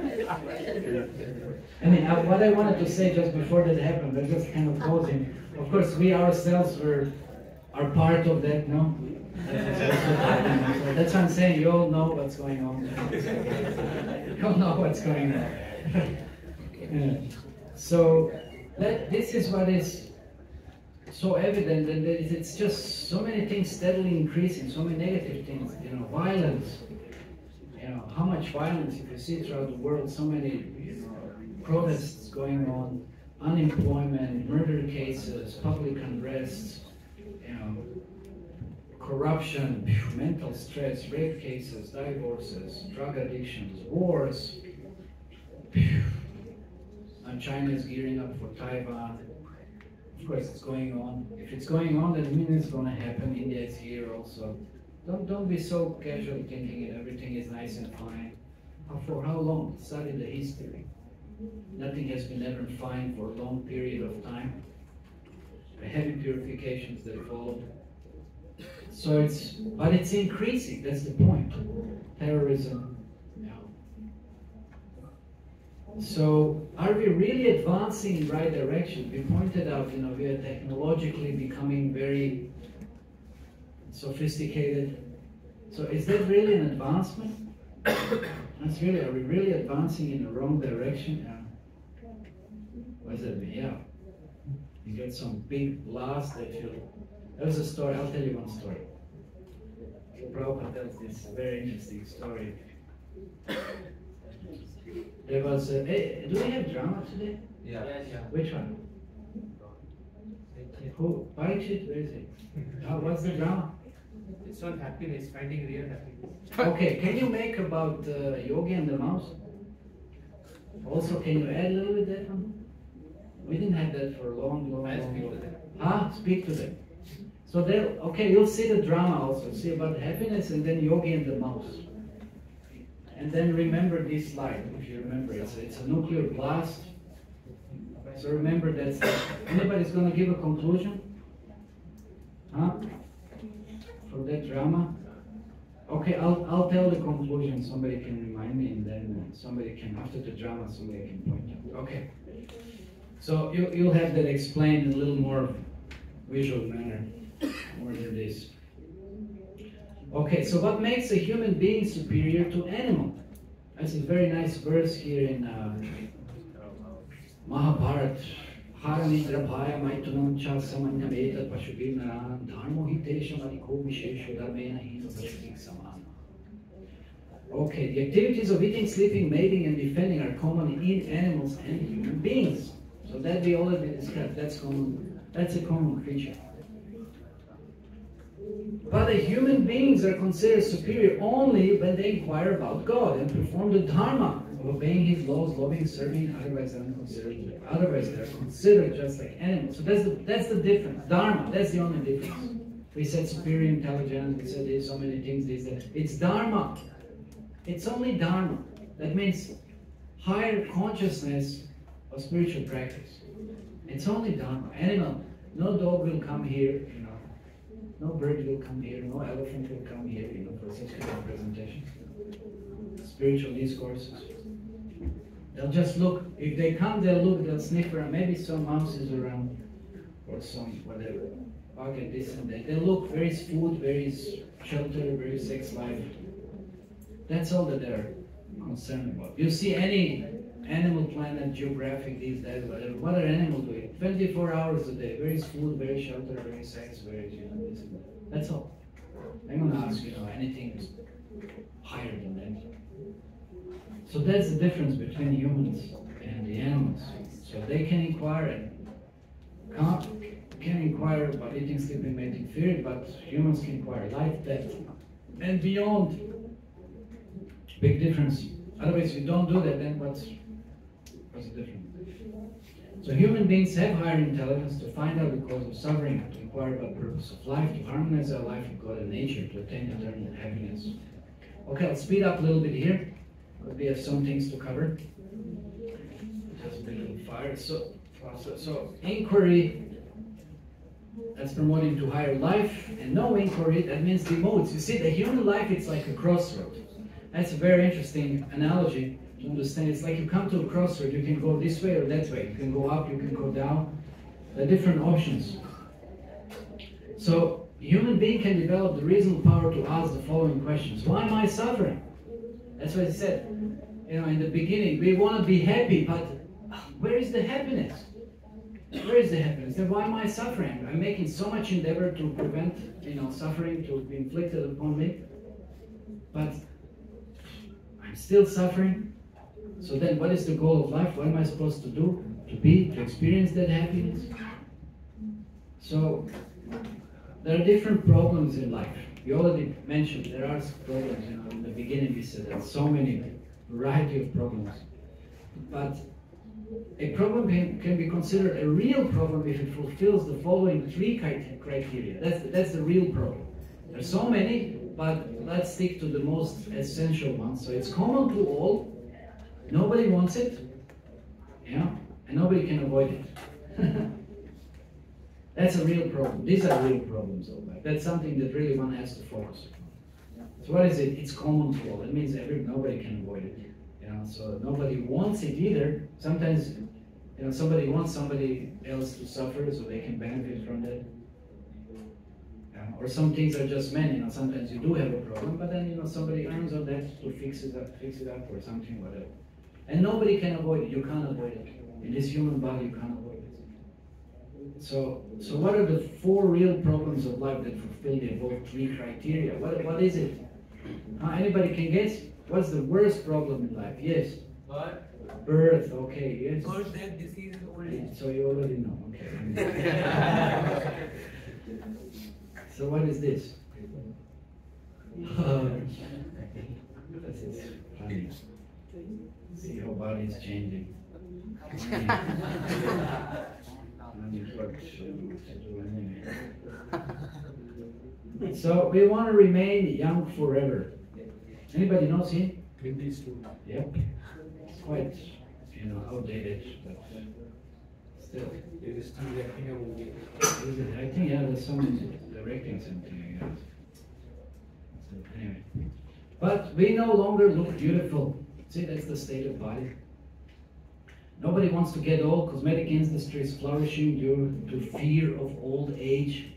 I mean, what I wanted to say just before that happened, but just kind of closing. Of course, we ourselves were are part of that, no? That's what. So that's what I'm saying. You all know what's going on. you all know what's going on. Yeah. So that this is what is so evident, and that it's just so many things steadily increasing, so many negative things. You know, violence. Know, how much violence you see throughout the world, so many protests going on, unemployment, murder cases, public unrest, you know, corruption, mental stress, rape cases, divorces, drug addictions, wars. And China is gearing up for Taiwan. Of course, it's going on. If it's going on, that means it's going to happen. India is here also. Don't don't be so casually thinking that everything is nice and fine. Uh, for how long? Study the history. Nothing has been ever fine for a long period of time. Heavy purifications that followed. So it's, but it's increasing. That's the point. Terrorism. So are we really advancing in right direction? We pointed out, you know, we are technologically becoming very sophisticated. So is that really an advancement? That's really, are we really advancing in the wrong direction? Yeah. What does that mean? Yeah. You get some big blast that you. There was a story, I'll tell you one story. So Prabhupada tells this very interesting story. There was a, hey, do we have drama today? Yeah. Yeah. Which one? Who? Parikshit, where is he? Oh, what's the drama? It's on happiness, finding real happiness. Okay, can you make about uh, Yogi and the mouse? Also, can you add a little bit that one? We didn't have that for a long, long, I'll long, speak to long. them. Huh? Speak to them. So there, okay, you'll see the drama also. See about happiness and then Yogi and the mouse. And then remember this slide, if you remember. It's, it's a nuclear blast. So remember that. Anybody's gonna give a conclusion? Huh? For that drama? Okay, I'll, I'll tell the conclusion. Somebody can remind me, and then somebody can, after the drama, somebody can point out. Okay. So you, you'll have that explained in a little more visual manner, more than this. Okay, so what makes a human being superior to animal? That's a very nice verse here in uh, Mahabharat. Okay, the activities of eating, sleeping, mating, and defending are common in animals and human beings. So that we already discussed. That's common. That's a common creature. But the human beings are considered superior only when they inquire about God and perform the dharma obeying His laws, loving, serving. Otherwise, they're considered. Otherwise, they're considered just like animals. So that's the that's the difference. Dharma. That's the only difference. We said superior intelligence. We said there's so many things. This that. It's dharma. It's only dharma. That means higher consciousness of spiritual practice. It's only dharma. Animal. No dog will come here. You know. No bird will come here, no elephant will come here, you know, for such kind of presentation. Spiritual discourses. They'll just look. If they come, they'll look, they'll sniff around. Maybe some mouse is around, or some whatever. And this and that. They'll look. Where is food? Where is shelter? Where is sex life? That's all that they're concerned about. You see any Animal Planet, Geographic, these days, whatever. What are animals doing? 24 hours a day. Is food? Is shelter? Is sex? Is, you know, this and that. That's all. I'm going to ask, you know, anything higher than that. So that's the difference between humans and the animals. So they can inquire and can't, can inquire about eating, sleeping, mating, fear, but humans can inquire life, death, and beyond. Big difference. Otherwise, if you don't do that, then what's what's the difference? So human beings have higher intelligence to find out the cause of suffering, to inquire about purpose of life, to harmonize our life with God and nature, to attain eternal happiness. Okay, I'll speed up a little bit here. We have some things to cover. It has been fire. So, so, so inquiry that's promoting to higher life, and no inquiry that means demotes. You see, the human life it's like a crossroad. That's a very interesting analogy to understand. It's like you come to a crossroad, you can go this way or that way. You can go up, you can go down. There are different options. So, human being can develop the reasonable power to ask the following questions. Why am I suffering? That's what he said. You know, in the beginning, we want to be happy, but where is the happiness? Where is the happiness? Then why am I suffering? I'm making so much endeavor to prevent, you know, suffering to be inflicted upon me, but I'm still suffering. So then, what is the goal of life? What am I supposed to do? to be, to experience that happiness. So there are different problems in life. You already mentioned there are problems. You know, in the beginning we said that so many variety of problems, but a problem can, can be considered a real problem if it fulfills the following three criteria. That's that's the real problem. There's so many, but let's stick to the most essential ones. So it's common to all. Nobody wants it, yeah, and nobody can avoid it. That's a real problem. These are real problems of life. That's something that really one has to focus on. So what is it? It's common to all. It means every nobody can avoid it. You know, so nobody wants it either. Sometimes, you know, somebody wants somebody else to suffer so they can benefit from that. Yeah, um, or some things are just meant. You know, sometimes you do have a problem, but then you know somebody earns on that to fix it up, fix it up, or something, whatever. And nobody can avoid it. You can't avoid it. In this human body, you can't avoid it. So, so what are the four real problems of life that fulfill the above three criteria? What, what is it? Huh, anybody can guess? What's the worst problem in life? Yes. But Birth. Okay. Yes. birth, death, disease, and old age. So you already know. Okay. so what is this? This is funny. See how body is changing. So we want to remain young forever. Anybody knows him? Clint Eastwood. Yep. It's quite, you know, outdated, but still. It is still acting a movie. Is it? I think yeah, there's someone directing something. I guess. So anyway, but we no longer look beautiful. See, that's the state of body. Nobody wants to get old. Cosmetic industry is flourishing due to fear of old age.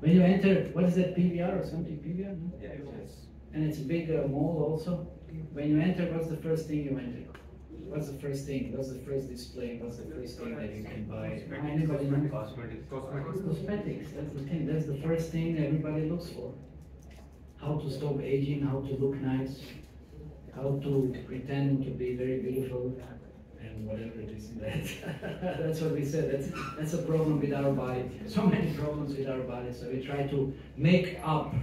When you enter, what is that PVR or something? PVR? No? Yeah, yes. And it's a big uh, mall also. When you enter, what's the first thing you enter? What's the first thing? What's the first display? What's the first thing that you can buy? Know? Cosmetics. Cosmetics. Cosmetics, that's the thing. That's the first thing everybody looks for. How to stop aging, how to look nice, how to pretend to be very beautiful, and whatever it is. That. that's what we said. That's that's a problem with our body. So many problems with our body. So we try to make up.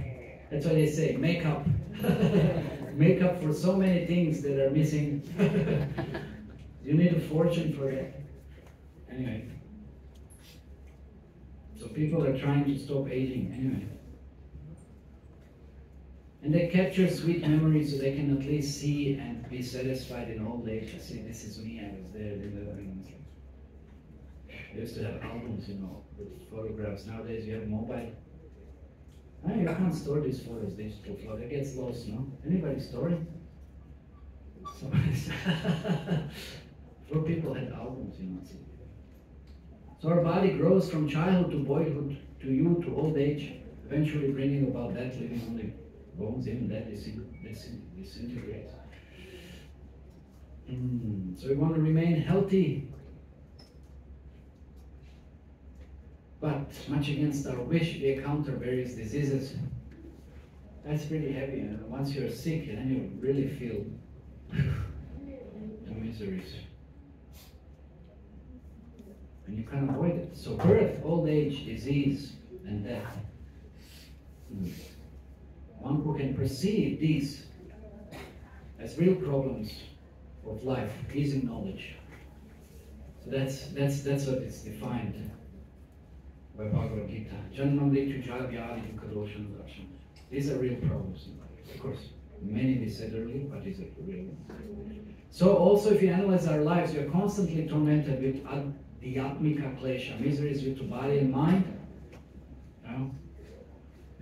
That's what they say. Make up. make up for so many things that are missing. you need a fortune for that. Anyway. So people are trying to stop aging anyway. And they capture sweet memories so they can at least see and be satisfied in old age. I say, this is me, I was there. They used to have albums, you know, with photographs. Nowadays you have mobile. Ah, you can't store these photos digital photos. It gets lost, no? Anybody store it? Somebody's Before people had albums, you know. So our body grows from childhood to boyhood to youth to old age, eventually bringing about death, leaving only bones, even that disin- disin- disintegrates. Mm, So we want to remain healthy, but much against our wish, we encounter various diseases. That's pretty heavy. You know? Once you're sick, then you really feel the miseries. And you can't avoid it. So birth, old age, disease, and death. Mm. One who can perceive these as real problems of life is in knowledge. So that's that's that's what is defined by Bhagavad Gita. Janmam Vyadi Kadoshan Darshan. These are real problems in life. Of course, many we said earlier, but these are real. So also if you analyze our lives, we are constantly tormented with ad- the Atmika Klesha, miseries due to body and mind. Now,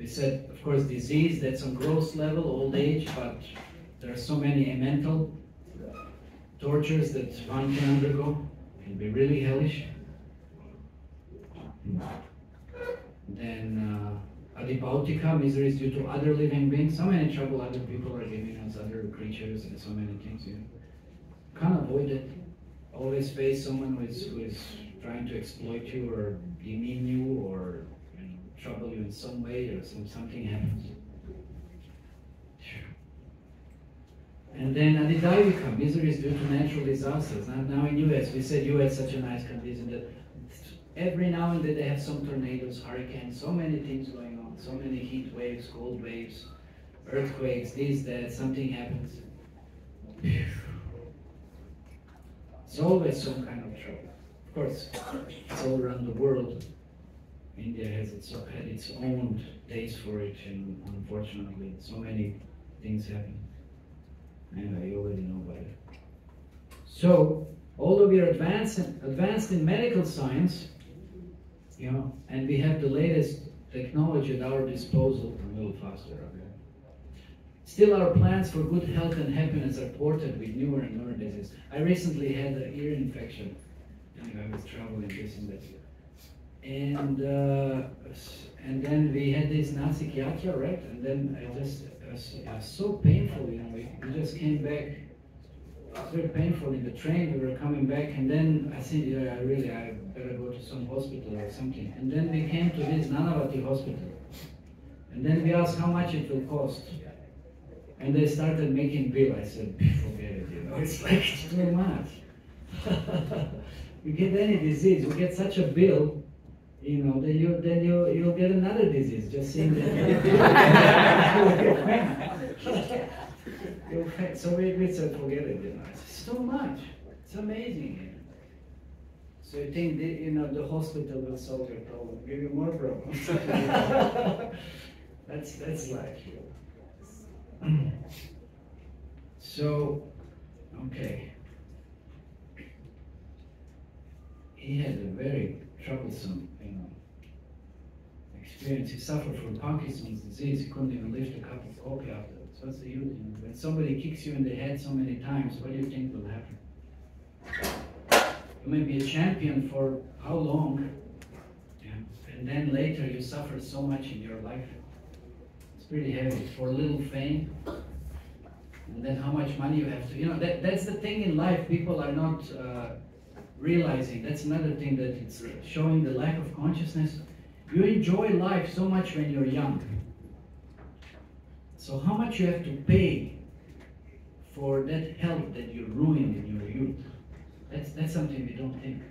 we said, of course, disease, that's on gross level, old age, but there are so many mental tortures that one can undergo. It can be really hellish. Then uh, adhibhautika, miseries due to other living beings. So many trouble other people are giving us, other creatures, and so many things. You can't avoid it. Always face someone who is, who is trying to exploit you or demean you or trouble you in some way or some, something happens. And then, Adhidaivika, miseries due to natural disasters. Now, now in US, we said US such a nice country, isn't it? Every now and then they have some tornadoes, hurricanes, so many things going on, so many heat waves, cold waves, earthquakes, this, that, something happens. It's always some kind of trouble. Of course, it's all around the world. India has its, had its own days for it, and unfortunately, so many things happen. And you already know about it. So, although we are advanced, advanced in medical science, you know, and we have the latest technology at our disposal, a little faster, okay? Still, our plans for good health and happiness are thwarted with newer and newer diseases. I recently had an ear infection. Anyway, I was traveling this and that. And uh, and then we had this Nazi Yatra, right? And then I just it was so painful, you know. We, we just came back. It was very painful in the train. We were coming back, and then I said, yeah, I really, I better go to some hospital or something. And then we came to this Nanavati hospital. And then we asked how much it will cost. And they started making bill. I said, forget it, you know, it's like too much. you get any disease, you get such a bill, you know, then you then you you'll get another disease. Just seeing that. You'll faint. so we, we said, forget it, you know. It's too much. It's amazing. You know. So you think the, you know the hospital will solve your problem, give you more problems. that's that's life. You know. so, okay. He had a very troublesome, experience. He suffered from Parkinson's disease. He couldn't even lift a cup of coffee after. So what's the use? When somebody kicks you in the head so many times, what do you think will happen? You may be a champion for how long? And then later you suffer so much in your life. It's pretty heavy. For little fame, and then how much money you have to. You know, that, that's the thing in life. People are not uh, realizing. That's another thing that it's showing the lack of consciousness. You enjoy life so much when you're young. So how much you have to pay for that health that you ruined in your youth? That's that's something we don't think.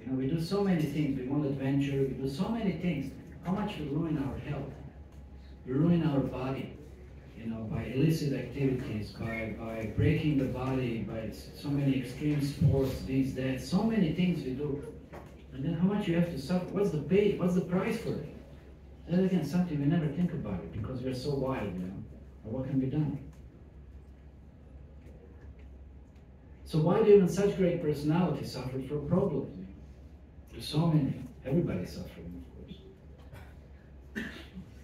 You know, we do so many things. We want adventure. We do so many things. How much we ruin our health? We ruin our body. You know, by illicit activities, by by breaking the body, by so many extreme sports, these, that, so many things we do. And then how much you have to suffer? What's the pay? What's the price for it? That again, something we never think about it because we're so wild, you know. But what can be done? So why do even such great personalities suffer from problems? There's so many. Everybody's suffering, of course.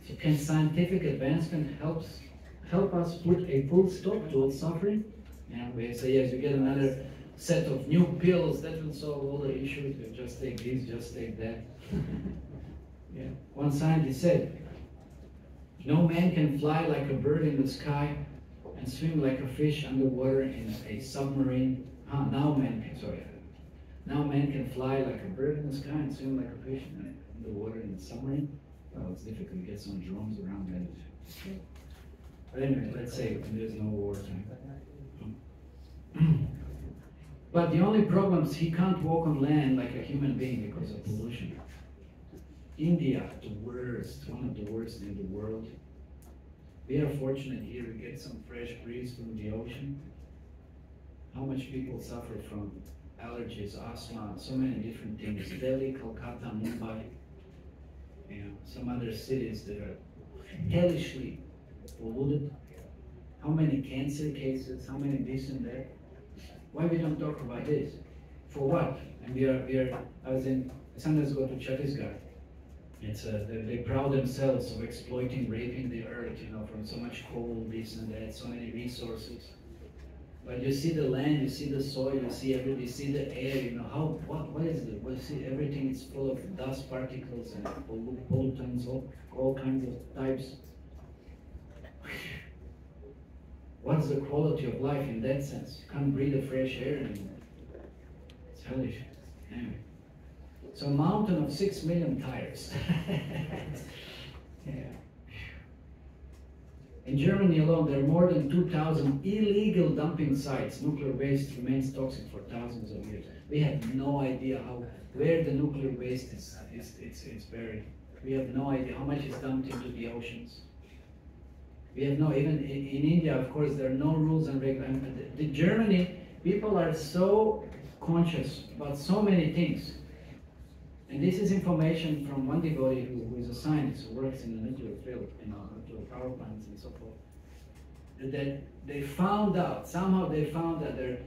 So can scientific advancement helps help us put a full stop to all suffering? Yeah, we say yes, you get another set of new pills that will solve all the issues. You just take this, just take that. yeah. One scientist said, no man can fly like a bird in the sky and swim like a fish underwater in a submarine. Ah, now man can, sorry. Now man can fly like a bird in the sky and swim like a fish in the water in a submarine. Well, it's difficult to get some drones around that. But anyway, let's say there's no wartime. but the only problem is he can't walk on land like a human being because of pollution. India, the worst, one of the worst in the world. We are fortunate here, we get some fresh breeze from the ocean. How much people suffer from allergies, asthma, so many different things. Delhi, Kolkata, Mumbai, you know, some other cities that are hellishly polluted. How many cancer cases, how many this and that. Why we don't talk about this? For what? And we are, we are, I was in, sometimes go to Chhattisgarh. It's a, they, they proud themselves of exploiting, raping the earth, you know, from so much coal, this and that, so many resources. But you see the land, you see the soil, you see everything, you see the air, you know, how, what, what is it? Well, you see everything is full of dust particles and pollutants, all, all kinds of types. What's the quality of life in that sense? You can't breathe the fresh air anymore. It's hellish. Anyway. So a mountain of six million tires. yeah. In Germany alone, there are more than 2,000 illegal dumping sites. Nuclear waste remains toxic for thousands of years. We have no idea how where the nuclear waste is, is it's, it's buried. We have no idea how much is dumped into the oceans. We have no, even in, in India, of course, there are no rules and regulations. In Germany, people are so conscious about so many things. And this is information from one devotee who, who is a scientist who works in the nuclear field, you know, nuclear power plants and so forth. That they found out, somehow they found that there,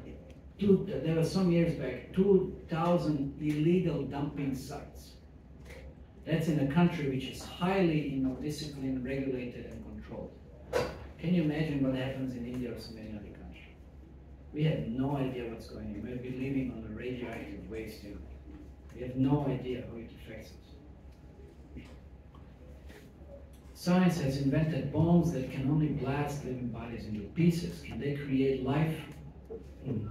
two, there was some years back, 2,000 illegal dumping sites. That's in a country which is highly you know, disciplined, regulated, and controlled. Can you imagine what happens in India or so many other countries? We have no idea what's going on. We've been living on a radioactive waste. Know. We have no idea how it affects us. Science has invented bombs that can only blast living bodies into pieces. Can they create life? Hmm.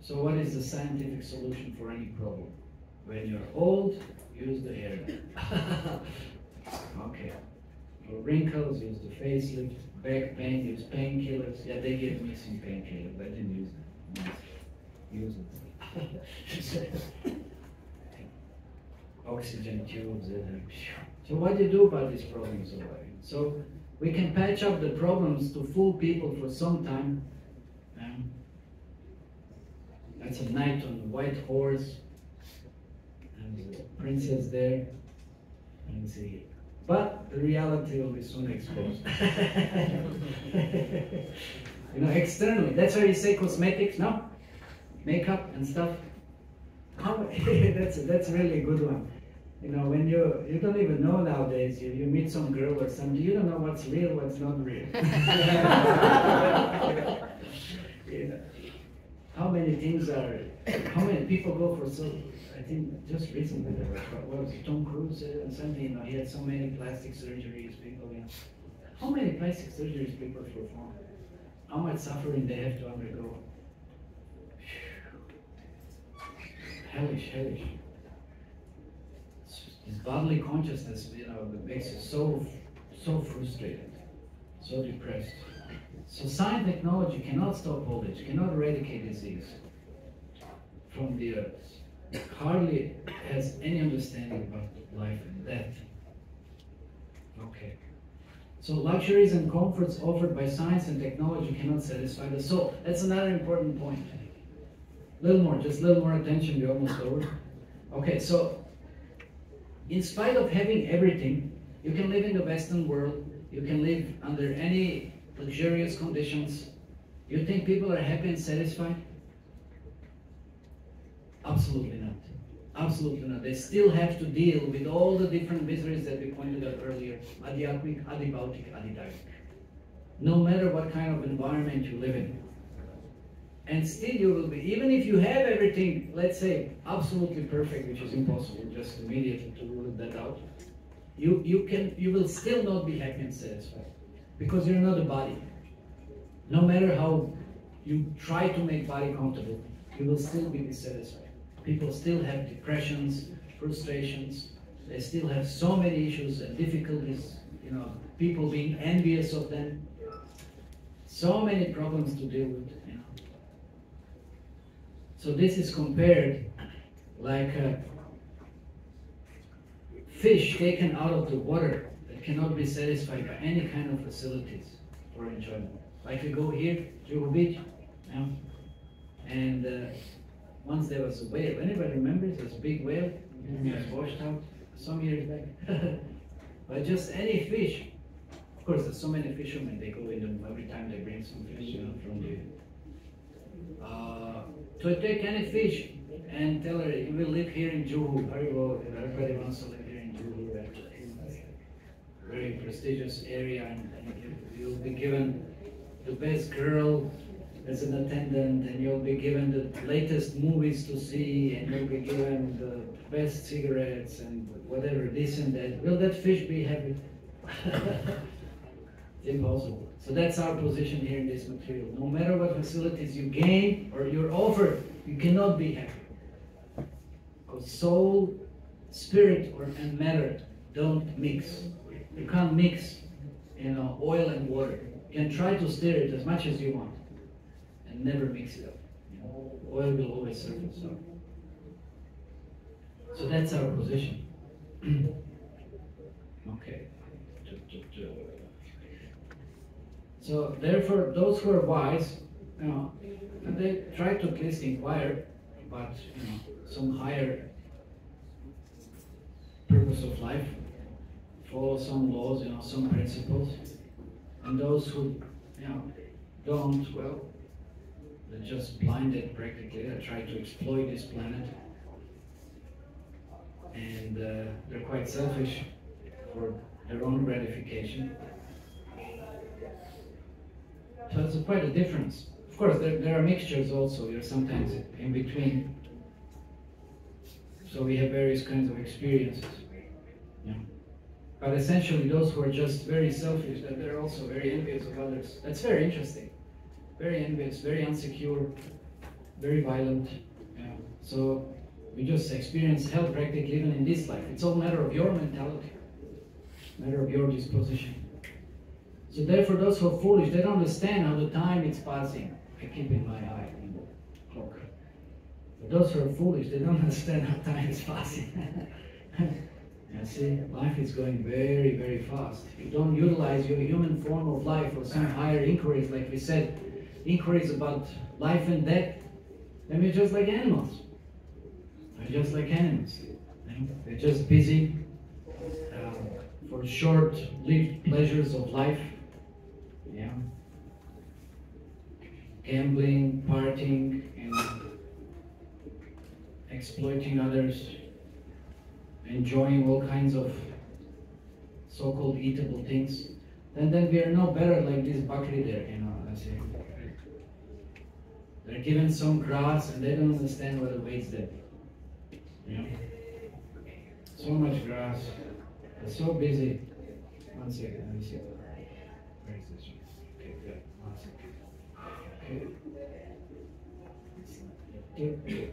So what is the scientific solution for any problem? When you're old, use the hair okay. For wrinkles, use the facelift. Back pain, use painkillers. Yeah, they gave me some painkillers, but I didn't use them. Use them. Oxygen tubes. And, so what do you do about these problems? So we can patch up the problems to fool people for some time. Um, that's a knight on a white horse. And the princess there. And see. But the reality will be soon exposed. you know, externally. That's why you say cosmetics, no? Makeup and stuff. that's that's really a good one. You know, when you you don't even know nowadays, you, you meet some girl or something, you don't know what's real, what's not real. you know, how many things are how many people go for so I think just recently there was what was Tom Cruise uh, something, you know, he had so many plastic surgeries, people, you know. How many plastic surgeries people perform? How much suffering they have to undergo? hellish, hellish. This bodily consciousness, you know, that makes you so, so frustrated, so depressed. So science technology cannot stop old age, cannot eradicate disease from the earth. Hardly has any understanding about life and death. Okay. So luxuries and comforts offered by science and technology cannot satisfy the soul. That's another important point. A little more, just a little more attention, we're almost over. Okay, so in spite of having everything, you can live in the Western world, you can live under any luxurious conditions. You think people are happy and satisfied? Absolutely not. Absolutely not. They still have to deal with all the different miseries that we pointed out earlier. Adhyatmic, adhibhautic, adhidaivic. No matter what kind of environment you live in. And still you will be, even if you have everything, let's say, absolutely perfect, which is impossible, just immediately to rule that out, you, you, can, you will still not be happy and satisfied. Because you're not a body. No matter how you try to make body comfortable, you will still be dissatisfied. People still have depressions, frustrations. They still have so many issues and difficulties. You know, people being envious of them. So many problems to deal with. You know. So this is compared like a fish taken out of the water that cannot be satisfied by any kind of facilities for enjoyment. Like you go here, Juhu Beach, you know, and uh, once there was a whale. Anybody remembers this big whale? It was washed out some years back. but just any fish. Of course, there's so many fishermen. They go in them every time they bring some fish you know, from the. Uh, to take any fish and tell her you will live here in Juhu. Very well. Everybody wants to live here in Juhu. Very prestigious area, and, and you'll be given the best girl as an attendant and you'll be given the latest movies to see and you'll be given the best cigarettes and whatever this and that. Will that fish be happy? Impossible. So that's our position here in this material. No matter what facilities you gain or you're offered, you cannot be happy. Because soul, spirit, or and matter don't mix. You can't mix, you know, oil and water. You can try to stir it as much as you want, and never mix it up. Oil will always surface up. So that's our position. okay. So therefore, those who are wise, you know, and they try to at least inquire about you know some higher purpose of life, follow some laws, you know, some principles, and those who you know don't, well, just blinded practically. They try to exploit this planet, and uh, they're quite selfish for their own gratification. So it's quite a difference. Of course, there, there are mixtures also. You're sometimes in between. So we have various kinds of experiences. Yeah. But essentially, those who are just very selfish, that they're also very envious of others. That's very interesting. Very envious, very insecure, very violent. Yeah. So we just experience hell practically even in this life. It's all matter of your mentality, matter of your disposition. So therefore, those who are foolish, they don't understand how the time is passing. I keep in my eye in the clock. But those who are foolish, they don't understand how time is passing. see, life is going very, very fast. If you don't utilize your human form of life for some higher inquiries, like we said, inquiries about life and death, then we're just like animals. They're just like animals. They're just busy um, for short-lived pleasures of life yeah. Gambling, partying, and exploiting others, enjoying all kinds of so-called eatable things, And then we are no better like this Bakri there, you know, I say. They're given some grass and they don't understand what awaits them. You know? So much grass. They're so busy. One second, let me see. Where is this? Okay, good. One second. Okay.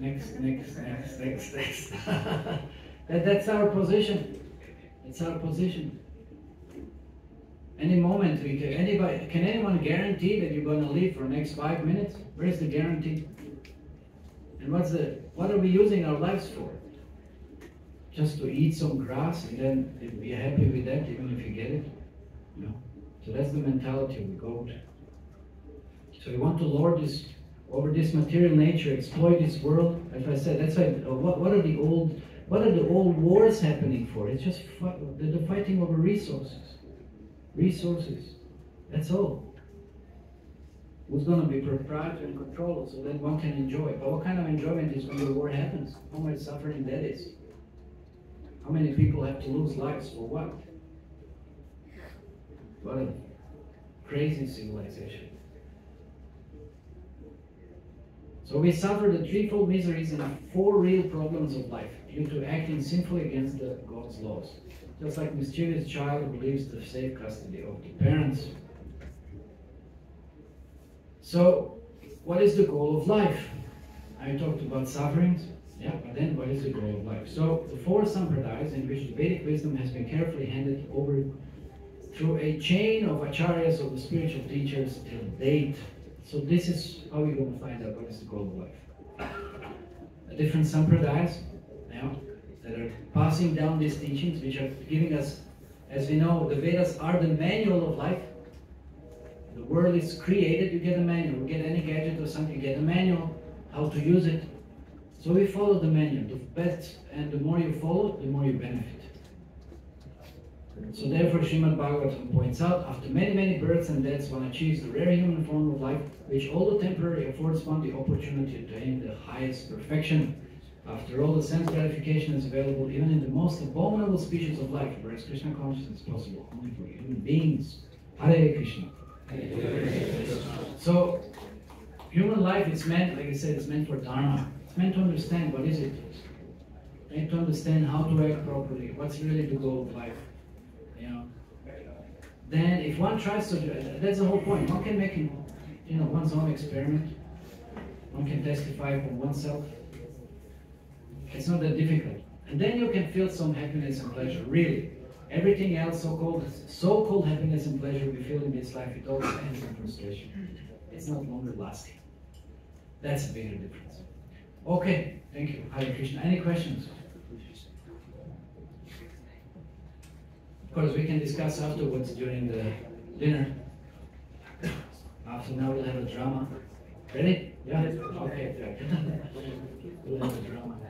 Next, next, next, next, next. that, that's our position. It's our position. Any moment we can anybody can anyone guarantee that you're gonna live for the next five minutes? Where's the guarantee? And what's the what are we using our lives for? Just to eat some grass and then be happy with that even if you get it? No. So that's the mentality of the goat. So we want to lord this over this material nature, exploit this world. As I said, that's why. Uh, what, what are the old what are the old wars happening for? It's just they're fighting over resources. Resources. That's all. Who's going to be proprietor and controller so that one can enjoy? But what kind of enjoyment is when the war happens? How much suffering that is? How many people have to lose lives for what? What a crazy civilization. So we suffer the threefold miseries and four real problems of life due to acting sinfully against the God's laws. Just like mischievous child who leaves the safe custody of the parents. So, what is the goal of life? I talked about sufferings. Yeah, but then what is the goal of life? So, the four sampradayas in which the Vedic wisdom has been carefully handed over through a chain of acharyas of the spiritual teachers till date. So, this is how we're going to find out what is the goal of life. The different sampradayas, yeah, that are passing down these teachings, which are giving us, as we know, the Vedas are the manual of life. The world is created, you get a manual. You get any gadget or something, you get a manual, how to use it. So we follow the manual. The best and the more you follow, the more you benefit. So therefore, Srimad Bhagavatam points out, after many, many births and deaths, one achieves the rare human form of life, which although temporary affords one the opportunity to attain the highest perfection. After all, the sense gratification is available even in the most abominable species of life, whereas Krishna consciousness is possible only for human beings. Hare Krishna. So, human life is meant, like I said, it's meant for Dharma. It's meant to understand what is it. Meant to understand how to act properly. What's really the goal of life. You know. Then, if one tries to, do that's the whole point. One can make, you know, one's own experiment. One can testify for oneself. It's not that difficult. And then you can feel some happiness and pleasure, really. Everything else, so-called so-called happiness and pleasure we feel in this life, it always ends in frustration. It's not longer lasting. That's a bigger difference. Okay, thank you. Hare Krishna. Any questions? Of course, we can discuss afterwards during the dinner. After now, we'll have a drama. Ready? Yeah? Okay. We'll have a drama.